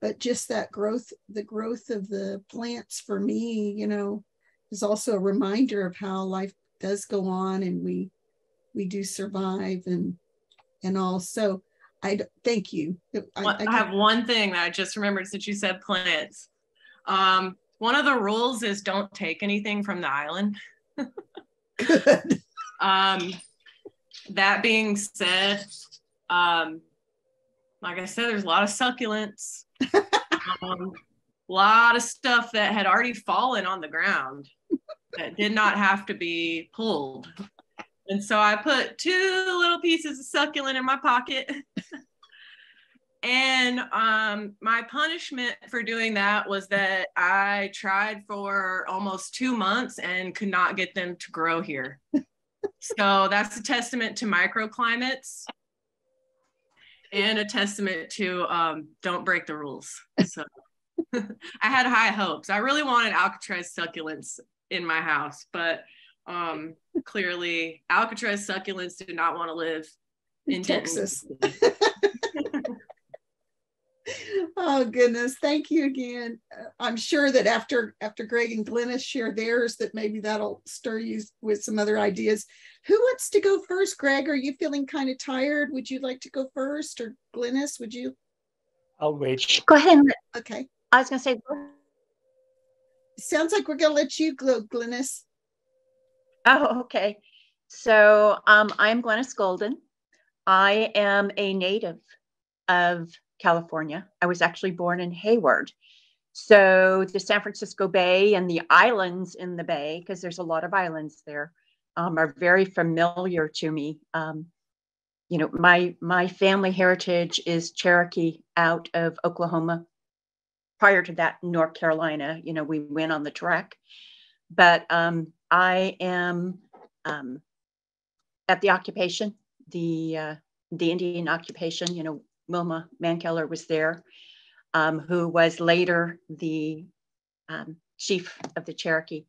But just that growth, the growth of the plants for me, you know, is also a reminder of how life does go on and we we do survive and and all. So i thank you. I, I, I have one thing that i just remembered since you said plants. Um one of the rules is don't take anything from the island. Good um that being said um like i said there's a lot of succulents. Um, a lot of stuff that had already fallen on the ground that did not have to be pulled. And so I put two little pieces of succulent in my pocket. and um, my punishment for doing that was that I tried for almost two months and could not get them to grow here. so that's a testament to microclimates and a testament to um, don't break the rules. So I had high hopes. I really wanted Alcatraz succulents in my house, but um, clearly Alcatraz succulents do not want to live in Texas. oh goodness. Thank you again. Uh, i'm sure that after after greg and glennis share theirs that maybe that'll stir you with some other ideas. Who wants to go first greg? Are you feeling kind of tired? Would you like to go first? Or glennis would you? I'll wait. Go ahead. Okay. I was going to say, sounds like we're going to let you go glennis oh, okay. So um, I'm Glennis Golden. I am a native of California. I was actually born in Hayward. So the San Francisco Bay and the islands in the bay, because there's a lot of islands there, um, are very familiar to me. Um, you know, my my family heritage is Cherokee out of Oklahoma. Prior to that, North Carolina. You know, we went on the trek, but um, I am um, at the occupation, the uh, the Indian occupation. You know, Wilma Mankiller was there, um, who was later the um, chief of the Cherokee.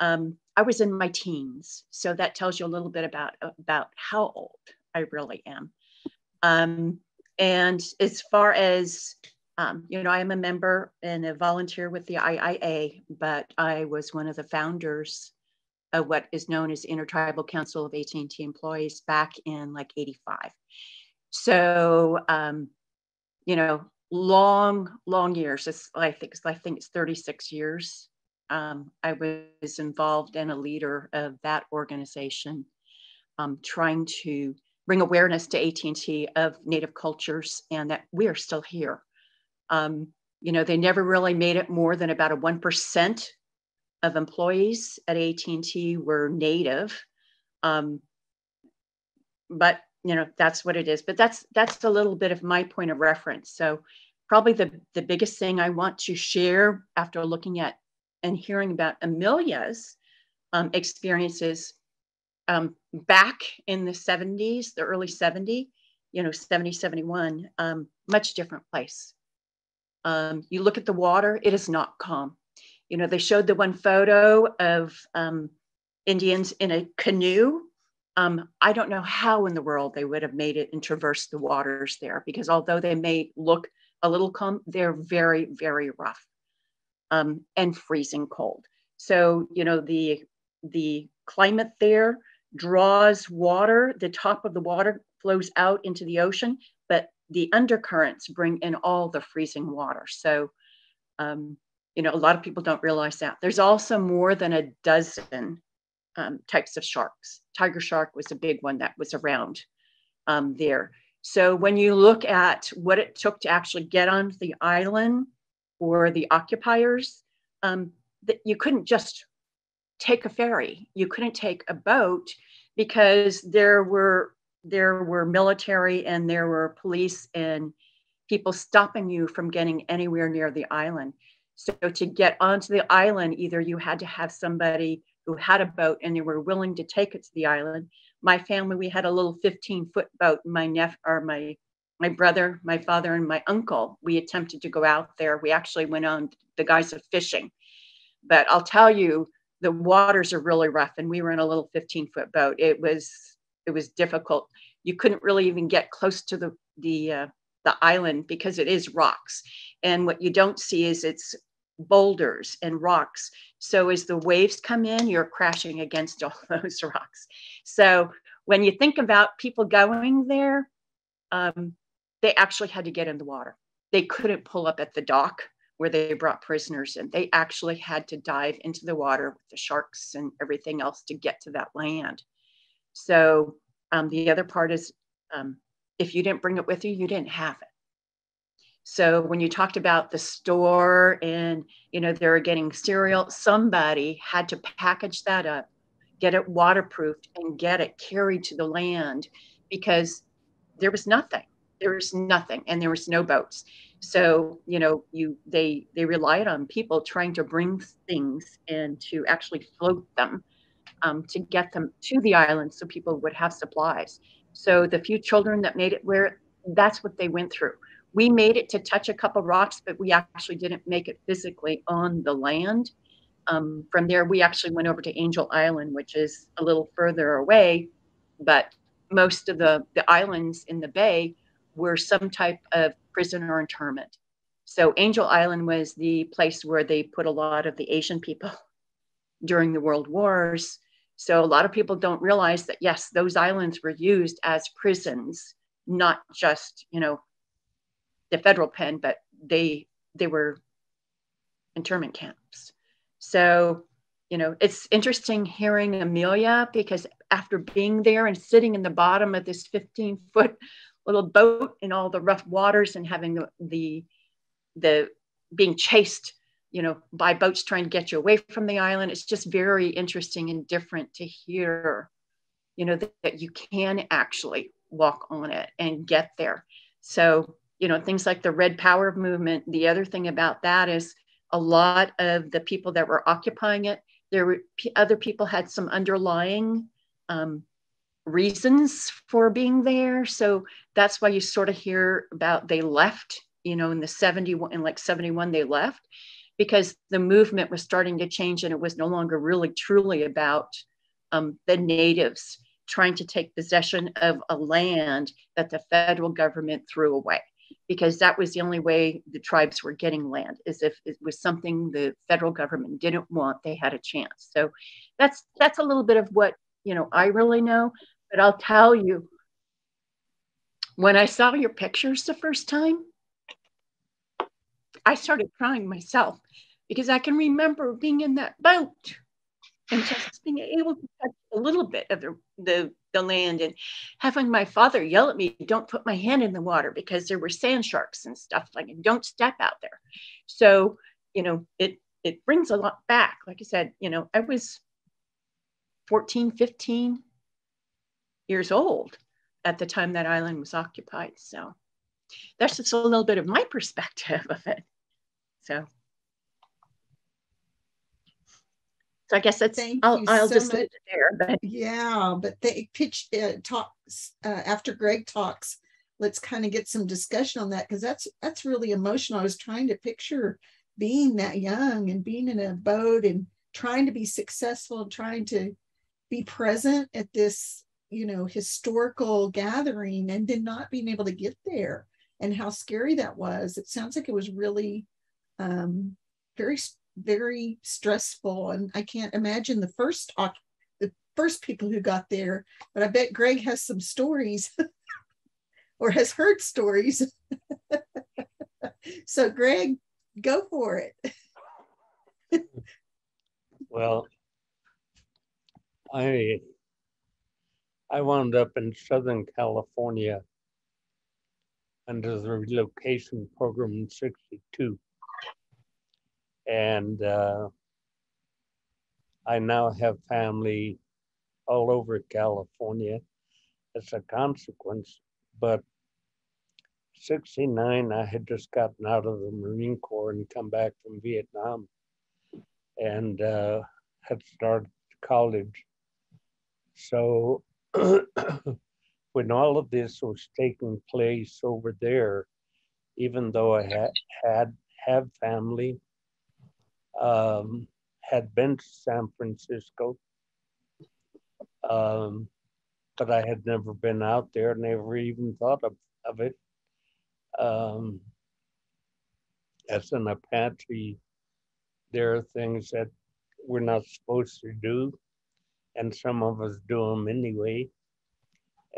Um, I was in my teens, so that tells you a little bit about about how old I really am. Um, and as far as um, you know, I am a member and a volunteer with the IIA, but I was one of the founders of what is known as Intertribal Council of AT&T Employees back in like 85. So, um, you know, long, long years. It's, I think, I think it's 36 years. Um, I was involved and a leader of that organization, um, trying to bring awareness to AT&T of Native cultures and that we are still here. Um, you know, they never really made it more than about a 1% of employees at AT&T were Native. Um, but you know that's what it is. But that's that's a little bit of my point of reference. So probably the the biggest thing i want to share after looking at and hearing about Emilia's um, experiences um, back in the 70s the early 70 you know 70 71 um, much different place um, you look at the water it is not calm. You know they showed the one photo of um, indians in a canoe. Um, I don't know how in the world they would have made it and traversed the waters there because although they may look a little calm, they're very, very rough um, and freezing cold. So, you know, the, the climate there draws water, the top of the water flows out into the ocean, but the undercurrents bring in all the freezing water. So, um, you know, a lot of people don't realize that. There's also more than a dozen um, types of sharks. Tiger shark was a big one that was around um, there. So when you look at what it took to actually get onto the island for the occupiers, um, that you couldn't just take a ferry. You couldn't take a boat because there were there were military and there were police and people stopping you from getting anywhere near the island. So to get onto the island, either you had to have somebody who had a boat and they were willing to take it to the island. My family, we had a little 15 foot boat. My nephew or my my brother, my father, and my uncle, we attempted to go out there. We actually went on the guise of fishing. But I'll tell you, the waters are really rough, and we were in a little 15 foot boat. It was it was difficult. You couldn't really even get close to the the uh, the island because it is rocks. And what you don't see is it's boulders and rocks. So as the waves come in, you're crashing against all those rocks. So when you think about people going there, um, they actually had to get in the water. They couldn't pull up at the dock where they brought prisoners in. They actually had to dive into the water with the sharks and everything else to get to that land. So um, the other part is um, if you didn't bring it with you, you didn't have it. So when you talked about the store and you know they were getting cereal, somebody had to package that up, get it waterproofed, and get it carried to the land because there was nothing. there was nothing and there was no boats so you know you they they relied on people trying to bring things and to actually float them um, to get them to the island so people would have supplies so the few children that made it where that's what they went through we made it to touch a couple rocks but we actually didn't make it physically on the land um, from there we actually went over to angel island which is a little further away but most of the the islands in the bay were some type of prison or internment. So Angel Island was the place where they put a lot of the Asian people during the World Wars. So a lot of people don't realize that yes, those islands were used as prisons, not just you know the federal pen, but they they were internment camps. So you know it's interesting hearing Emilia because after being there and sitting in the bottom of this 15 foot little boat in all the rough waters and having the, the, the being chased, you know, by boats trying to get you away from the island. It's just very interesting and different to hear, you know, that, that you can actually walk on it and get there. So, you know, things like the Red Power movement. The other thing about that is a lot of the people that were occupying it, there were other people had some underlying um, reasons for being there. So that's why you sort of hear about they left, you know, in the 71, in like 71, they left because the movement was starting to change and it was no longer really truly about um, the natives trying to take possession of a land that the federal government threw away. Because that was the only way the tribes were getting land is if it was something the federal government didn't want they had a chance. So that's that's a little bit of what you know i really know but I'll tell you, when I saw your pictures the first time, I started crying myself because I can remember being in that boat and just being able to touch a little bit of the, the, the land and having my father yell at me, don't put my hand in the water because there were sand sharks and stuff like, and don't step out there. So, you know, it, it brings a lot back. Like I said, you know, I was 14, 15, years old at the time that island was occupied. So that's just a little bit of my perspective of it. So, so I guess that's Thank I'll, I'll so just leave it there. But yeah, but they pitch uh, talks uh, after Greg talks. Let's kind of get some discussion on that because that's that's really emotional. I was trying to picture being that young and being in a boat and trying to be successful, and trying to be present at this you know historical gathering and then not being able to get there and how scary that was it sounds like it was really um, very very stressful. And i can't imagine the first the first people who got there but i bet greg has some stories or has heard stories. So greg go for it. Well i I wound up in Southern California under the relocation program in 62. And uh, I now have family all over California as a consequence. But 69, I had just gotten out of the Marine Corps and come back from Vietnam and uh, had started college. So when all of this was taking place over there, even though I had had have family, um, had been to San Francisco, um, but I had never been out there, never even thought of, of it. Um, as an Apache, there are things that we're not supposed to do and some of us do them anyway.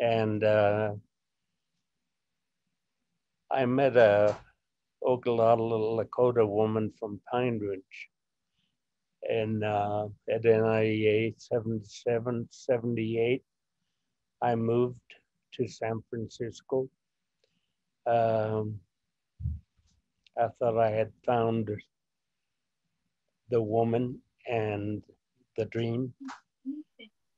And uh, I met a Oglala Lakota woman from Pine Ridge and uh, at NIA 77, 78. I moved to San Francisco. Um, I thought I had found the woman and the dream.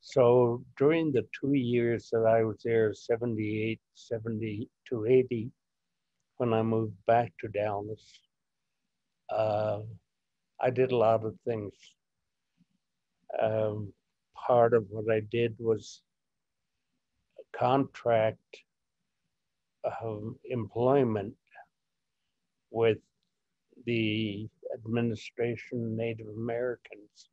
So during the two years that I was there, 78, 70 to 80, when I moved back to Dallas, uh, I did a lot of things. Um, part of what I did was contract um, employment with the administration Native Americans,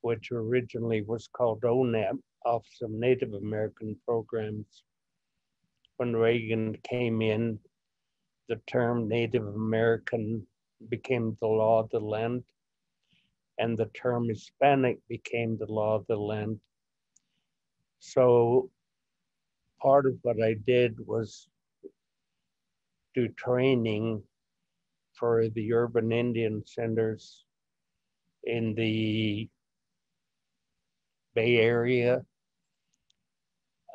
which originally was called ONAP, Office of Native American Programs. When Reagan came in, the term Native American became the law of the land, and the term Hispanic became the law of the land. So part of what I did was do training for the urban Indian centers in the Bay Area,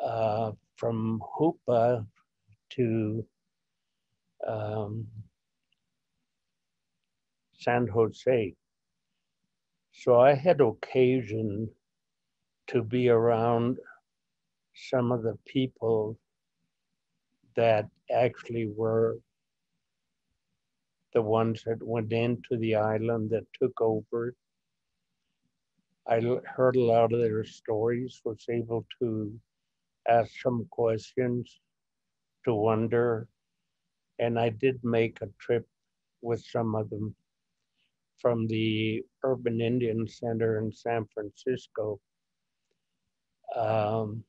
uh, from Hoopa to um, San Jose. So I had occasion to be around some of the people that actually were the ones that went into the island that took over. I heard a lot of their stories, was able to ask some questions, to wonder, and I did make a trip with some of them from the Urban Indian Center in San Francisco, um,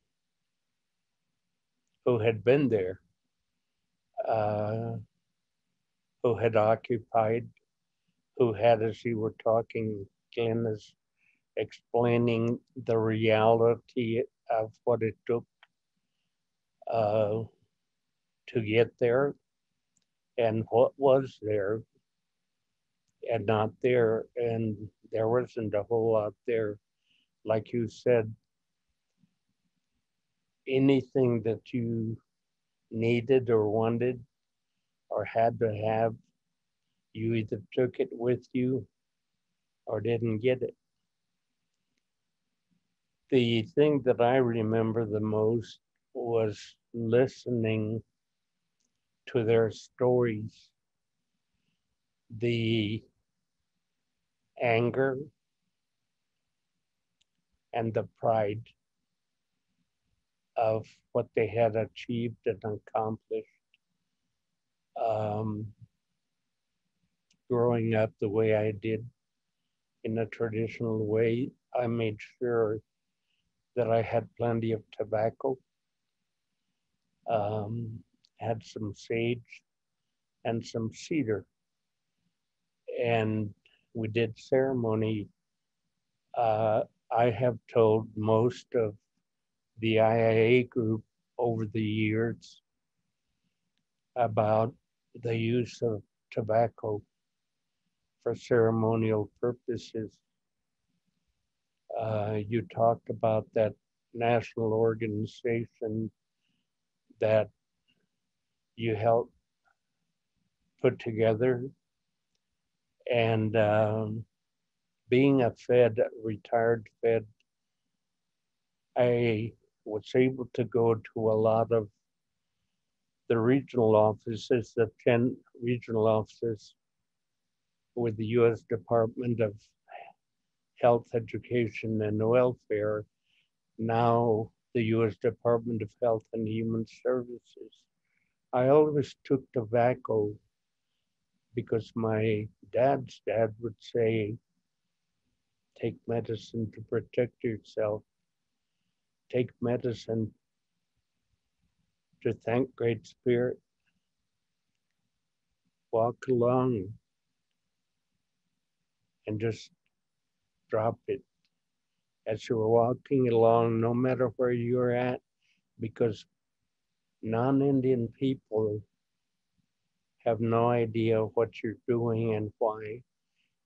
who had been there. Uh, who had occupied, who had, as you were talking, Glennis explaining the reality of what it took uh, to get there and what was there and not there. And there wasn't a whole lot there. Like you said, anything that you needed or wanted or had to have, you either took it with you or didn't get it. The thing that I remember the most was listening to their stories, the anger and the pride of what they had achieved and accomplished um, growing up the way I did in a traditional way, I made sure that I had plenty of tobacco, um, had some sage and some cedar. And we did ceremony. Uh, I have told most of the IIA group over the years about the use of tobacco for ceremonial purposes. Uh, you talked about that national organization that you helped put together. And um, being a Fed, retired Fed, I was able to go to a lot of the regional offices, the 10 regional offices with the U.S. Department of Health, Education, and Welfare, now the U.S. Department of Health and Human Services. I always took tobacco because my dad's dad would say, take medicine to protect yourself. Take medicine to thank Great Spirit. Walk along and just drop it as you're walking along, no matter where you're at, because non Indian people have no idea what you're doing and why,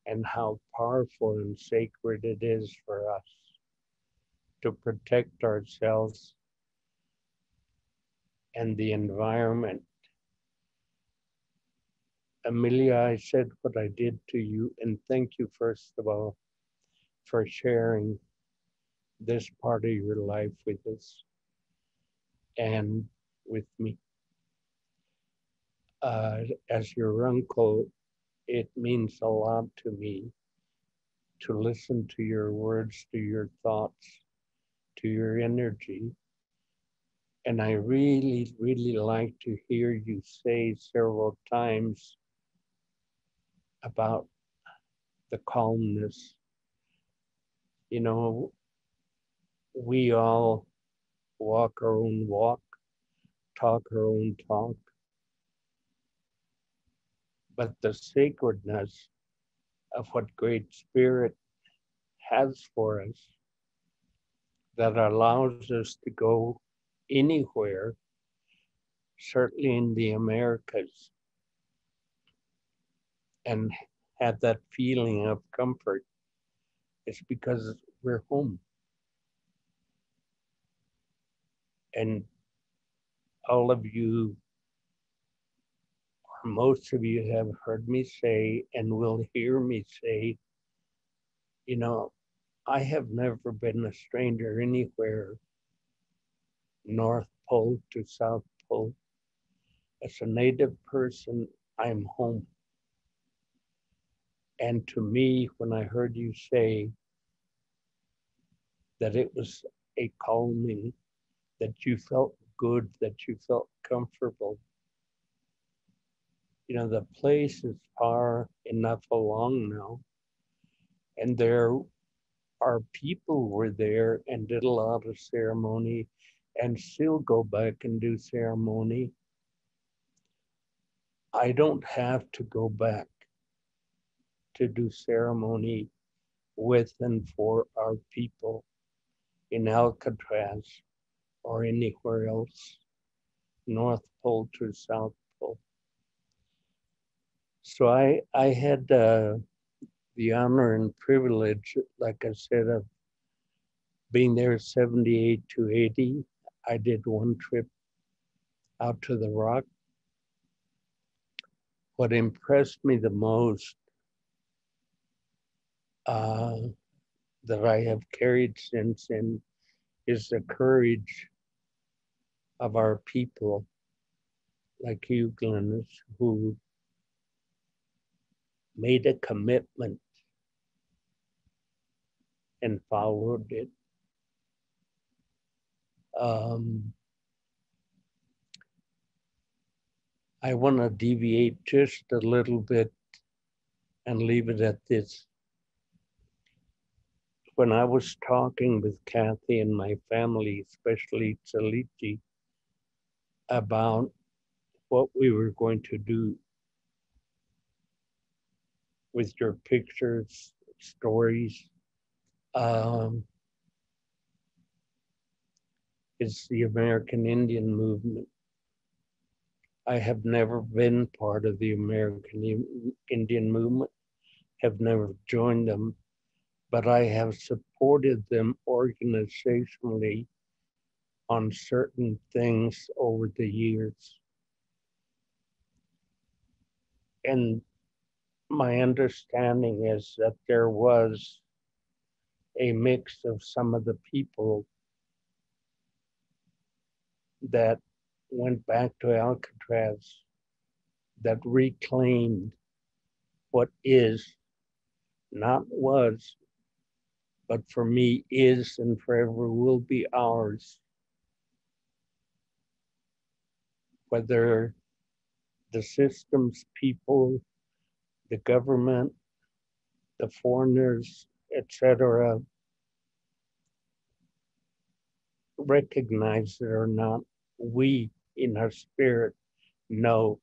and how powerful and sacred it is for us to protect ourselves and the environment. Emilia, I said what I did to you, and thank you, first of all, for sharing this part of your life with us and with me. Uh, as your uncle, it means a lot to me to listen to your words, to your thoughts, to your energy. And I really, really like to hear you say several times about the calmness. You know, we all walk our own walk, talk her own talk. But the sacredness of what Great Spirit has for us that allows us to go anywhere, certainly in the Americas, and have that feeling of comfort. It's because we're home. And all of you, or most of you, have heard me say and will hear me say, you know, I have never been a stranger anywhere, North Pole to South Pole. As a native person, I'm home. And to me, when I heard you say that it was a calming, that you felt good, that you felt comfortable, you know, the place is far enough along now. And there our people were there and did a lot of ceremony and still go back and do ceremony. I don't have to go back to do ceremony with and for our people in Alcatraz or anywhere else, North Pole to South Pole. So I, I had uh, the honor and privilege, like I said, of being there 78 to 80. I did one trip out to the rock. What impressed me the most uh, that I have carried since and is the courage of our people, like you, Glennis, who made a commitment and followed it. Um, I want to deviate just a little bit and leave it at this. When I was talking with Kathy and my family, especially Salichi, about what we were going to do with your pictures, stories, um, is the American Indian movement. I have never been part of the American Indian movement, have never joined them, but I have supported them organizationally on certain things over the years. And my understanding is that there was a mix of some of the people that went back to Alcatraz that reclaimed what is, not was, but for me is and forever will be ours. Whether the systems, people, the government, the foreigners, etc., recognize it or not, we in our spirit know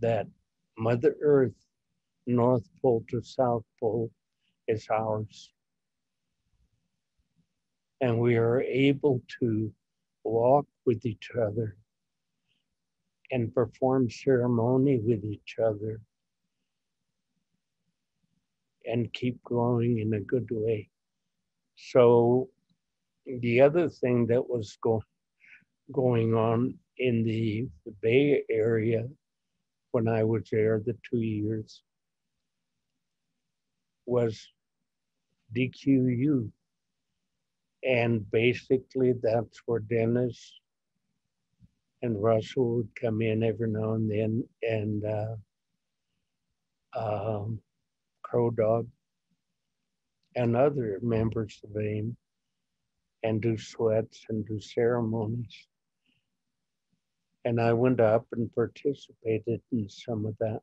that Mother Earth, North Pole to South Pole, is ours. And we are able to walk with each other and perform ceremony with each other and keep growing in a good way. So the other thing that was go, going on in the, the Bay Area when I was there, the two years, was DQU, And basically, that's where Dennis and Russell would come in every now and then, and uh, um, Crow Dog and other members of AIM, and do sweats and do ceremonies. And I went up and participated in some of that.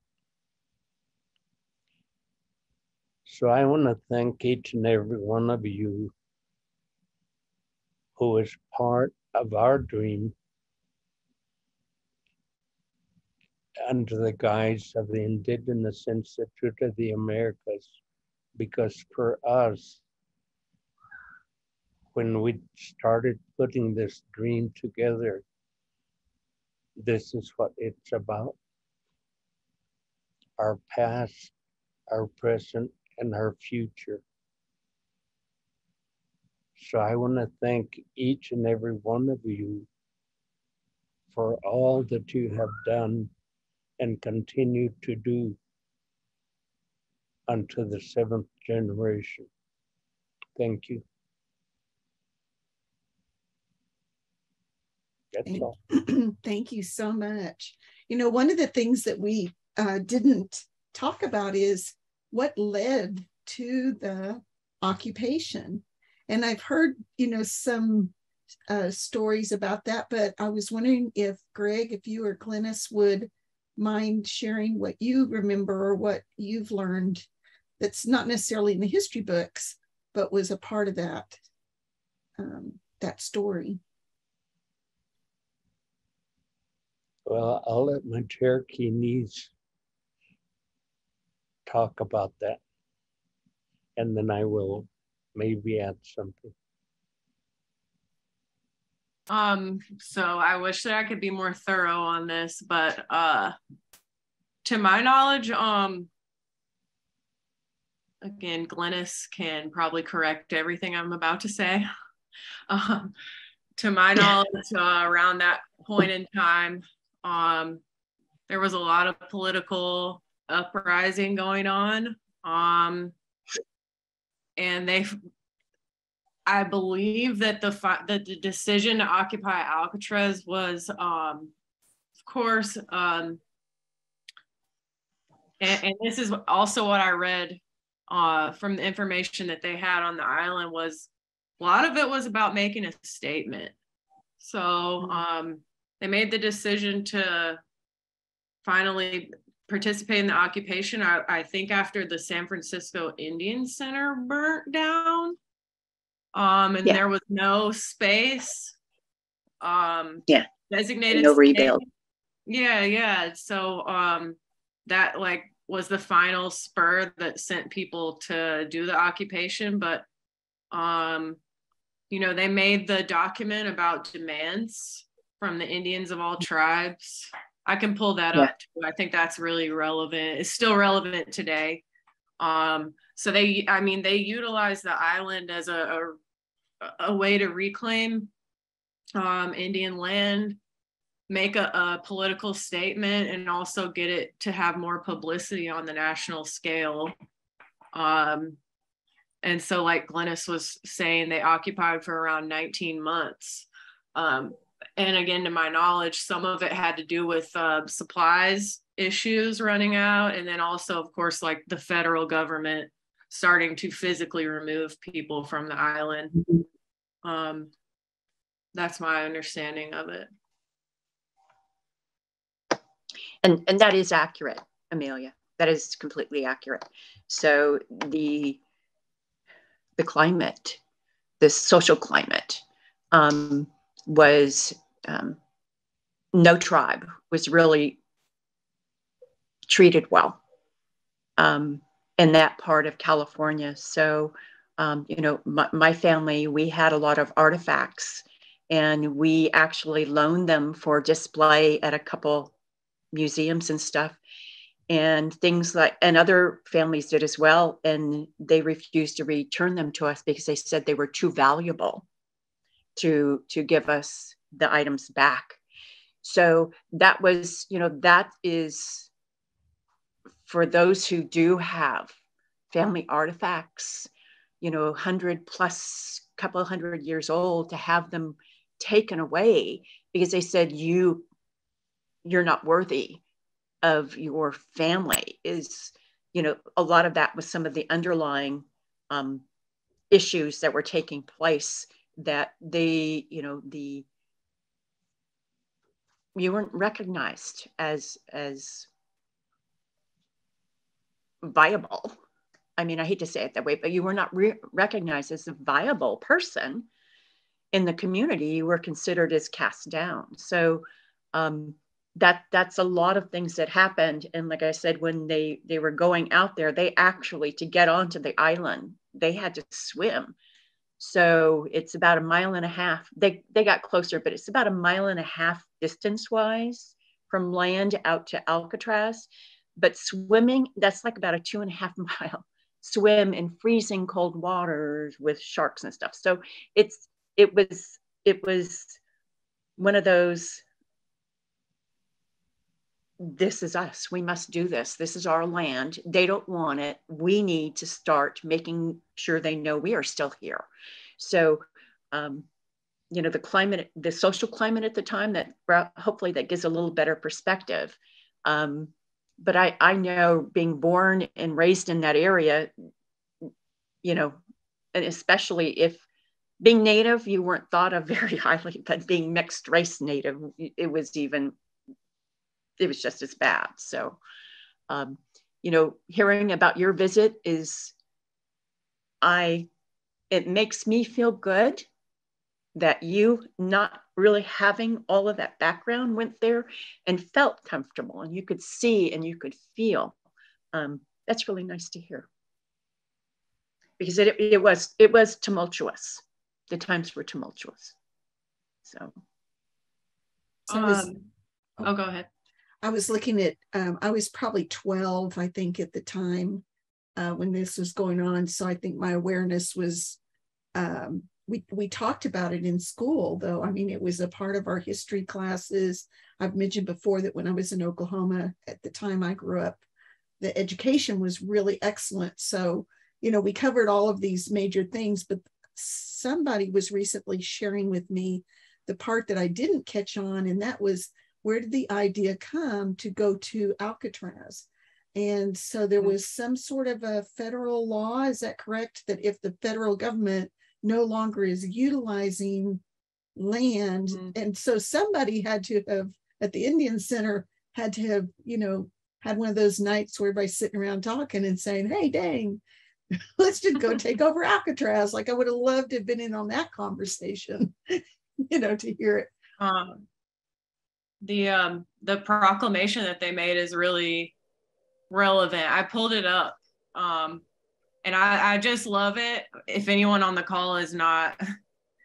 So I want to thank each and every one of you who is part of our dream under the guise of the Indigenous Institute of the Americas. Because for us, when we started putting this dream together, this is what it's about. Our past, our present, and our future. So I want to thank each and every one of you for all that you have done and continue to do unto the seventh generation. Thank you. That's all. Thank you so much. You know, one of the things that we uh, didn't talk about is what led to the occupation. And I've heard, you know, some uh, stories about that, but I was wondering if Greg, if you or Glennis would mind sharing what you remember or what you've learned that's not necessarily in the history books, but was a part of that um, that story. Well, I'll let my Cherokee niece talk about that. And then I will maybe add something. Um, so I wish that I could be more thorough on this, but uh to my knowledge, um again, Glennis can probably correct everything I'm about to say. Um, to my knowledge, uh, around that point in time, um, there was a lot of political uprising going on. Um, and they, I believe that the that the decision to occupy Alcatraz was, um, of course, um, and, and, this is also what I read uh, from the information that they had on the island was a lot of it was about making a statement. So mm-hmm. um, they made the decision to finally participate in the occupation. I, I think after the San Francisco Indian Center burnt down, um, and yeah. there was no space. Um, yeah, designated no rebuild. Yeah, yeah. So um, that like was the final spur that sent people to do the occupation, but um, you know, they made the document about demands from the Indians of all tribes I can pull that yeah. up too. I think that's really relevant. It's still relevant today. Um, so they, I mean, they utilize the island as a, a, a way to reclaim um, Indian land, make a, a, political statement, and also get it to have more publicity on the national scale. Um, and so, like Glennis was saying, they occupied for around 19 months. Um, and again to my knowledge some of it had to do with uh, supplies issues running out. And then also of course like the federal government starting to physically remove people from the island. Um, that's my understanding of it. And and that is accurate Emilia. That is completely accurate. So the the climate the social climate um, was um, no tribe was really treated well um, in that part of California. So, um, you know, my, my, family, we had a lot of artifacts and we actually loaned them for display at a couple museums and stuff. And things like, and other families did as well. And they refused to return them to us because they said they were too valuable to to give us the items back. So that was you know that is for those who do have family artifacts you know 100 plus couple hundred years old to have them taken away because they said you you're not worthy of your family is you know a lot of that was some of the underlying um, issues that were taking place that they you know the you weren't recognized as as viable. I mean i hate to say it that way but you were not re- recognized as a viable person in the community. You were considered as cast down. So um, that that's a lot of things that happened. And like i said when they they were going out there they actually to get onto the island they had to swim so it's about a mile and a half. They they got closer but it's about a mile and a half distance wise from land out to alcatraz. But swimming that's like about a two and a half mile swim in freezing cold waters with sharks and stuff. So it's it was it was one of those this is us. We must do this. This is our land. They don't want it. We need to start making sure they know we are still here. So, um, you know, the climate, the social climate at the time that hopefully that gives a little better perspective. Um, but I, I know being born and raised in that area, you know, and especially if being native, you weren't thought of very highly, but being mixed race native, it was even it was just as bad. So, um, you know, hearing about your visit is, I, it makes me feel good that you not really having all of that background went there and felt comfortable and you could see and you could feel. Um, that's really nice to hear because it, it was it was tumultuous. The times were tumultuous. So. so um, oh, go ahead. I was looking at, um, I was probably 12, I think, at the time uh, when this was going on. So I think my awareness was, um, we, we talked about it in school, though. I mean, it was a part of our history classes. I've mentioned before that when I was in Oklahoma at the time I grew up, the education was really excellent. So, you know, we covered all of these major things, but somebody was recently sharing with me the part that I didn't catch on, and that was where did the idea come to go to Alcatraz? And so there was some sort of a federal law, is that correct? That if the federal government no longer is utilizing land, mm-hmm. and so somebody had to have at the Indian Center had to have, you know, had one of those nights where everybody's sitting around talking and saying, hey, dang, let's just go take over Alcatraz. Like I would have loved to have been in on that conversation, you know, to hear it. Um, the um the proclamation that they made is really relevant. I pulled it up. Um and I, I just love it. If anyone on the call is not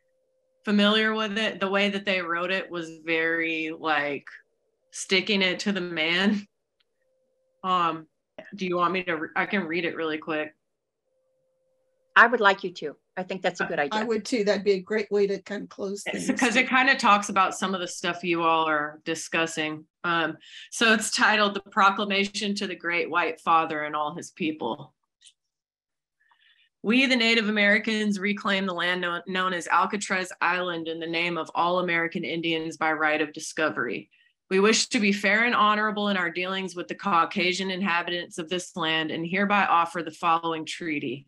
familiar with it, the way that they wrote it was very like sticking it to the man. Um, do you want me to? Re- I can read it really quick. I would like you to. I think that's a good idea. I would too. That'd be a great way to kind of close things. Because it kind of talks about some of the stuff you all are discussing. Um, so it's titled The Proclamation to the Great White Father and All His People. We, the Native Americans, reclaim the land known, known as Alcatraz Island in the name of all American Indians by right of discovery. We wish to be fair and honorable in our dealings with the Caucasian inhabitants of this land and hereby offer the following treaty.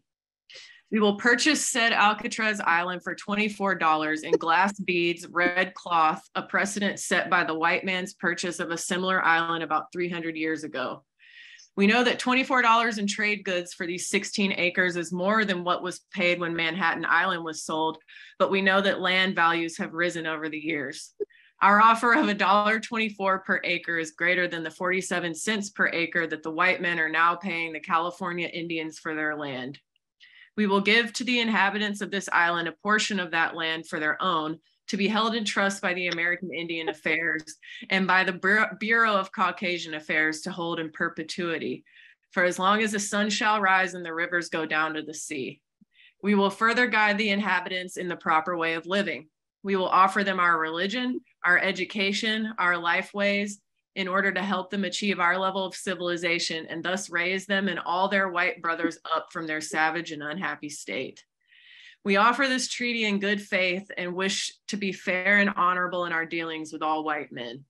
We will purchase said Alcatraz Island for $24 in glass beads, red cloth, a precedent set by the white man's purchase of a similar island about 300 years ago. We know that $24 in trade goods for these 16 acres is more than what was paid when Manhattan Island was sold, but we know that land values have risen over the years. Our offer of $1.24 per acre is greater than the 47 cents per acre that the white men are now paying the California Indians for their land. We will give to the inhabitants of this island a portion of that land for their own, to be held in trust by the American Indian Affairs and by the Bureau of Caucasian Affairs to hold in perpetuity, for as long as the sun shall rise and the rivers go down to the sea. We will further guide the inhabitants in the proper way of living. We will offer them our religion, our education, our life ways, in order to help them achieve our level of civilization and thus raise them and all their white brothers up from their savage and unhappy state. We offer this treaty in good faith and wish to be fair and honorable in our dealings with all white men.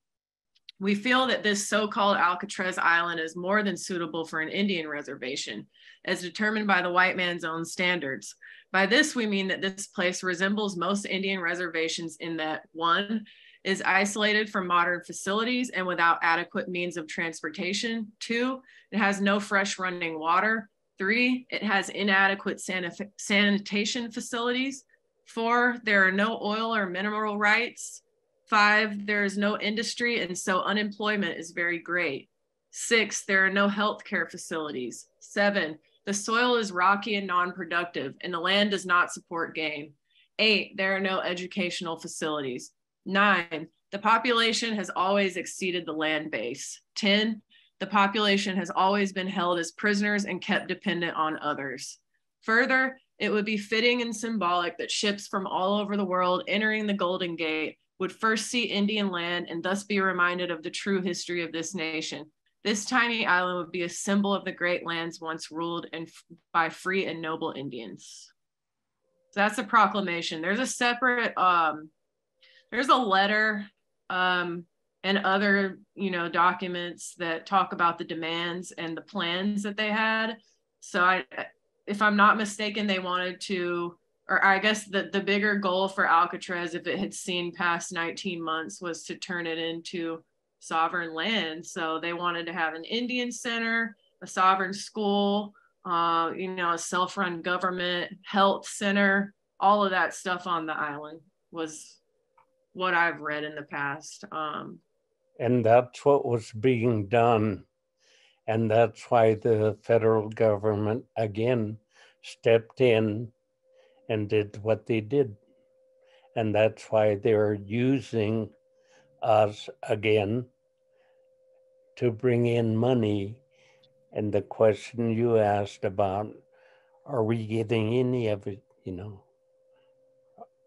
We feel that this so-called Alcatraz Island is more than suitable for an Indian reservation, as determined by the white man's own standards. By this, we mean that this place resembles most Indian reservations in that one, is isolated from modern facilities and without adequate means of transportation. Two, it has no fresh running water. Three, it has inadequate sanif- sanitation facilities. Four, there are no oil or mineral rights. Five, there is no industry and so unemployment is very great. Six, there are no healthcare facilities. Seven, the soil is rocky and non-productive and the land does not support game. Eight, there are no educational facilities. Nine, the population has always exceeded the land base. 10, the population has always been held as prisoners and kept dependent on others. Further, it would be fitting and symbolic that ships from all over the world entering the Golden Gate would first see Indian land and thus be reminded of the true history of this nation. This tiny island would be a symbol of the great lands once ruled and by free and noble Indians. So that's a proclamation. There's a separate, um, there's a letter um, and other, you know, documents that talk about the demands and the plans that they had. So I, if I'm not mistaken, they wanted to or I guess the, the bigger goal for Alcatraz, if it had seen past 19 months, was to turn it into sovereign land. So they wanted to have an Indian center, a sovereign school, uh, you know, a self-run government, health center, all of that stuff on the island was what I've read in the past. Um, and that's what was being done. And that's why the federal government again stepped in and did what they did. And that's why they're using us again to bring in money. And the question you asked about, are we getting any of it, you know?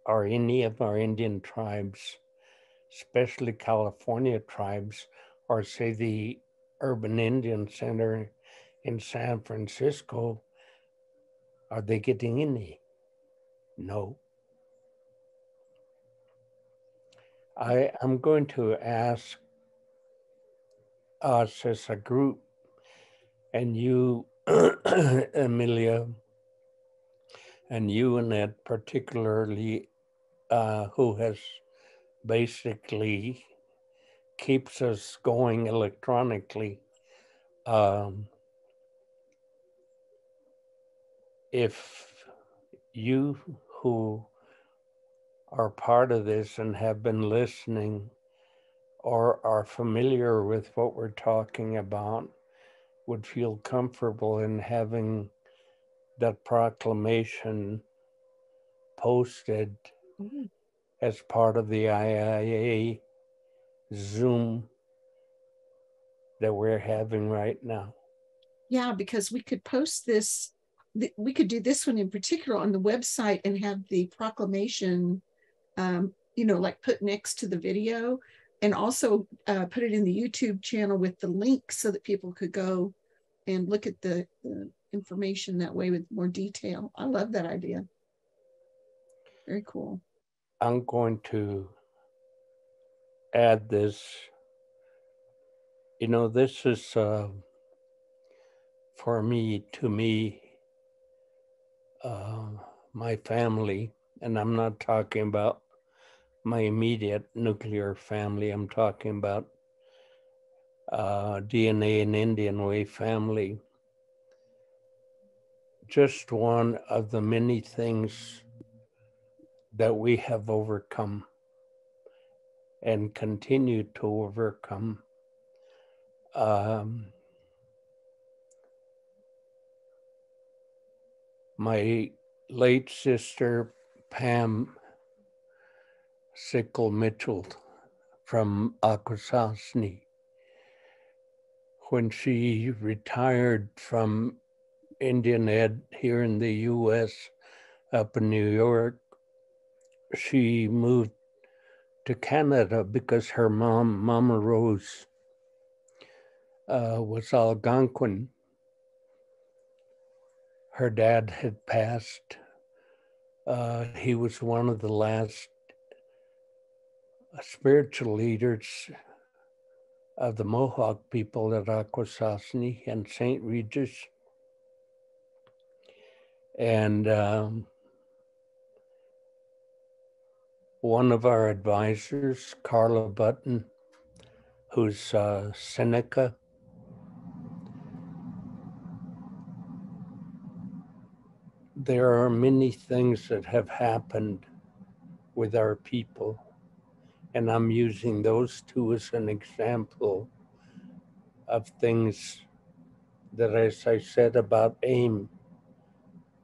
Are any of our Indian tribes, especially California tribes, or say the Urban Indian Center in San Francisco, are they getting any? No. I am going to ask us as a group and you, Emilia, and you, Annette, particularly, uh, who has basically keeps us going electronically. Um, if you who are part of this and have been listening or are familiar with what we're talking about would feel comfortable in having that proclamation posted as part of the IIA Zoom that we're having right now. Yeah, because we could post this we could do this one in particular on the website and have the proclamation, um, you know, like put next to the video and also uh, put it in the YouTube channel with the link so that people could go and look at the information that way with more detail. I love that idea. Very cool. I'm going to add this. You know, this is uh, for me, to me, uh, my family, and I'm not talking about my immediate nuclear family, I'm talking about uh, DNA and Indian Way family. Just one of the many things that we have overcome and continue to overcome. Um, my late sister, Pam Sickle Mitchell from Akwesasne, when she retired from Indian Ed here in the US up in New York, she moved to Canada because her mom, Mama Rose, uh, was Algonquin her dad had passed Uh, he was one of the last spiritual leaders of the Mohawk people at Akwesasne and St. Regis. And um, one of our advisors, Carla Button, who's uh, Seneca, there are many things that have happened with our people and I'm using those two as an example of things that, as I said about AIM,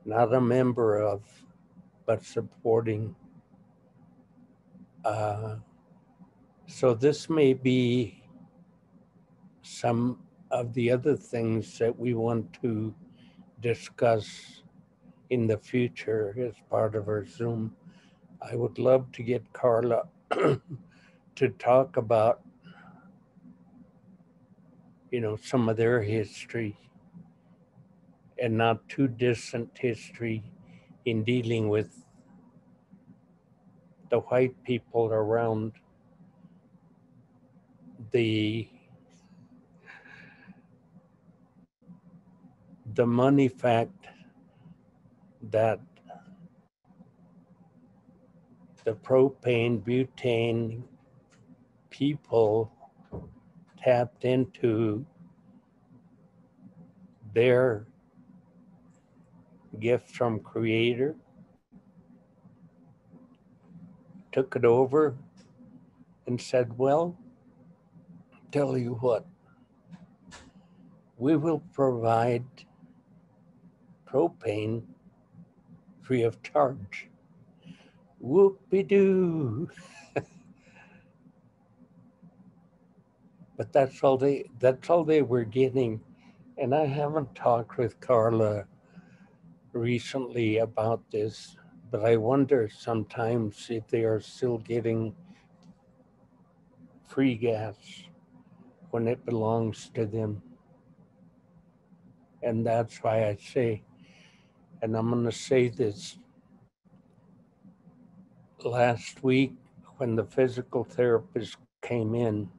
not a member of, but supporting. Uh, so this may be some of the other things that we want to discuss in the future as part of our Zoom. I would love to get Carla to talk about, you know, some of their history and not too distant history in dealing with the white people around the the money fact that the propane, butane people tapped into their gift from creator took it over and said well tell you what we will provide propane free of charge whoop-de-doo. but that's all they that's all they were getting. And I haven't talked with Carla recently about this, but I wonder sometimes if they are still getting free gas when it belongs to them. And that's why I say, and I'm going to say this last week when the physical therapist came in,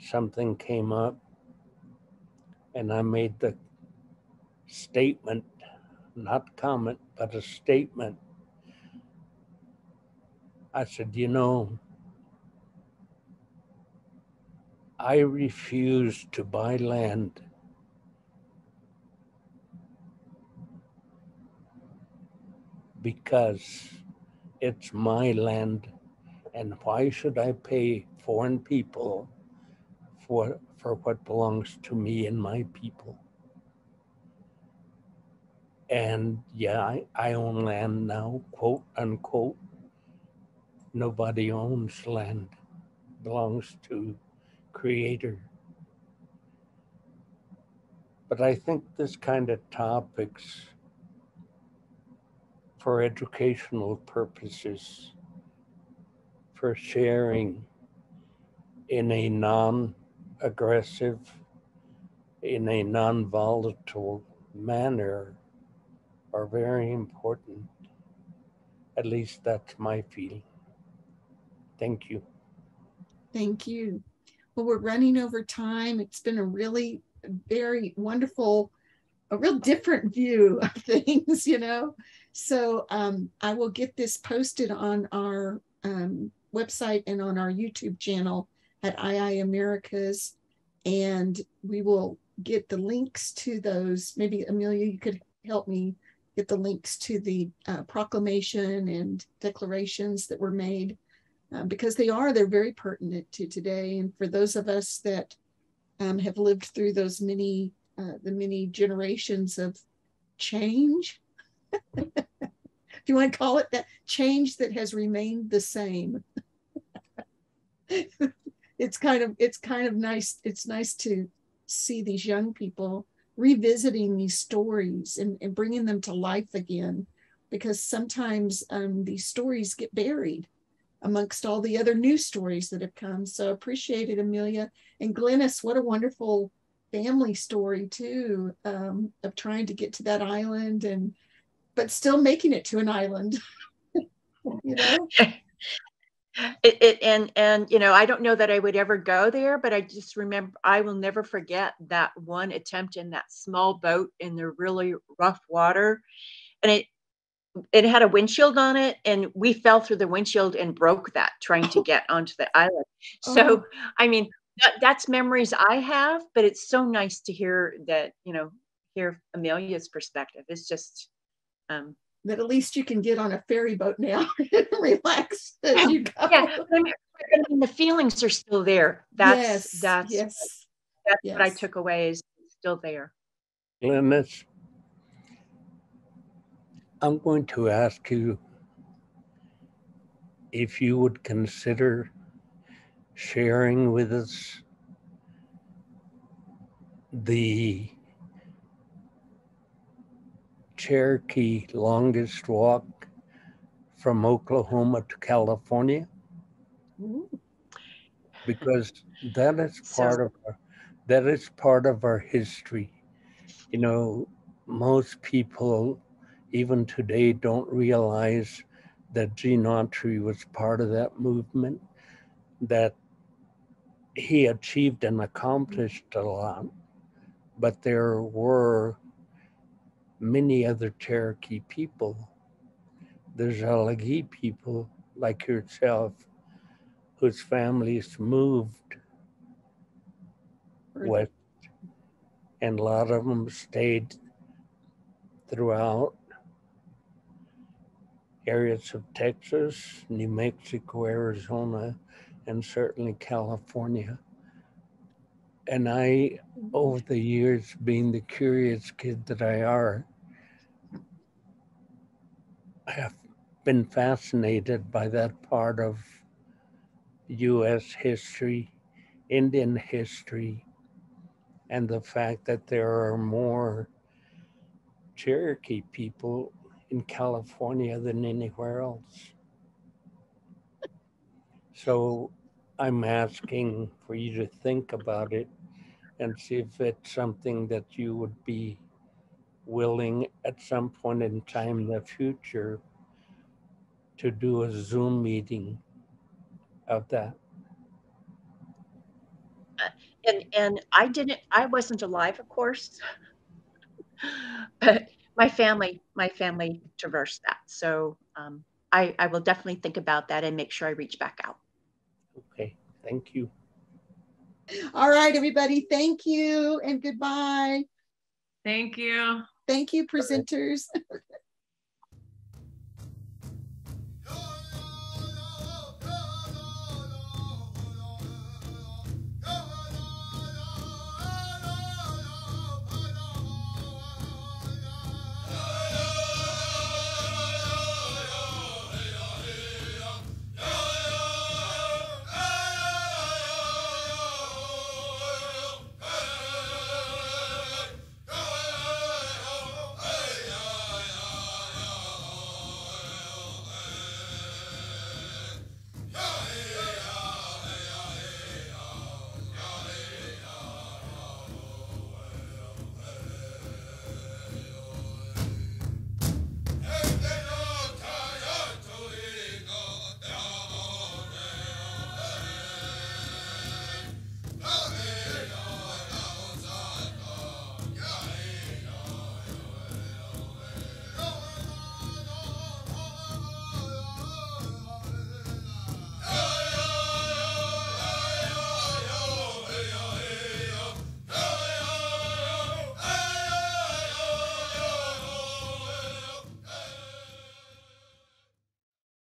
something came up and I made the statement, not comment, but a statement. I said, you know, I refuse to buy land because it's my land. And why should I pay foreign people for, for what belongs to me and my people? And yeah, I, I own land now, quote unquote. Nobody owns land, belongs to creator. But I think this kind of topics for educational purposes, for sharing in a non aggressive, in a non volatile manner are very important. At least that's my feeling. Thank you. Thank you. Well, we're running over time. It's been a really very wonderful, a real different view of things, you know. So um, I will get this posted on our um, website and on our YouTube channel at II Americas. And we will get the links to those. Maybe Emilia, you could help me get the links to the uh, proclamation and declarations that were made um, because they are, they're very pertinent to today. And for those of us that um, have lived through those many, uh, the many generations of change, if you want to call it that, change that has remained the same. it's kind of it's kind of nice. It's nice to see these young people revisiting these stories and, and bringing them to life again, because sometimes um, these stories get buried amongst all the other news stories that have come. So appreciate it, Emilia and Glennis. What a wonderful family story too um, of trying to get to that island and but still making it to an island. you know? It, it, and and you know i don't know that i would ever go there but i just remember i will never forget that one attempt in that small boat in the really rough water and it it had a windshield on it and we fell through the windshield and broke that trying to get onto the island so Oh. i mean that, that's memories i have but it's so nice to hear that you know hear Emilia's perspective it's just um that at least you can get on a ferry boat now and relax as you go. yeah I mean, I mean, the feelings are still there that's yes, that's yes. that's what i took away is still there Glennis, I'm going to ask you if you would consider sharing with us the Cherokee longest walk from Oklahoma to California Ooh, because that is So- part of our, that is part of our history. You know, most people even today don't realize that Gene Autry was part of that movement, that he achieved and accomplished a lot, but there were many other Cherokee people. There's Alagi people like yourself whose families moved west, and a lot of them stayed throughout areas of Texas, New Mexico, Arizona, and certainly California. And I, over the years, being the curious kid that I are, I have been fascinated by that part of US history, Indian history, and the fact that there are more Cherokee people in California than anywhere else. So I'm asking for you to think about it and see if it's something that you would be willing at some point in time in the future to do a Zoom meeting of that. Uh, and and i didn't i wasn't alive of course but my family my family traversed that so um, I, I will definitely think about that and make sure i reach back out Okay, thank you. All right, everybody. Thank you and goodbye. Thank you. Thank you, presenters.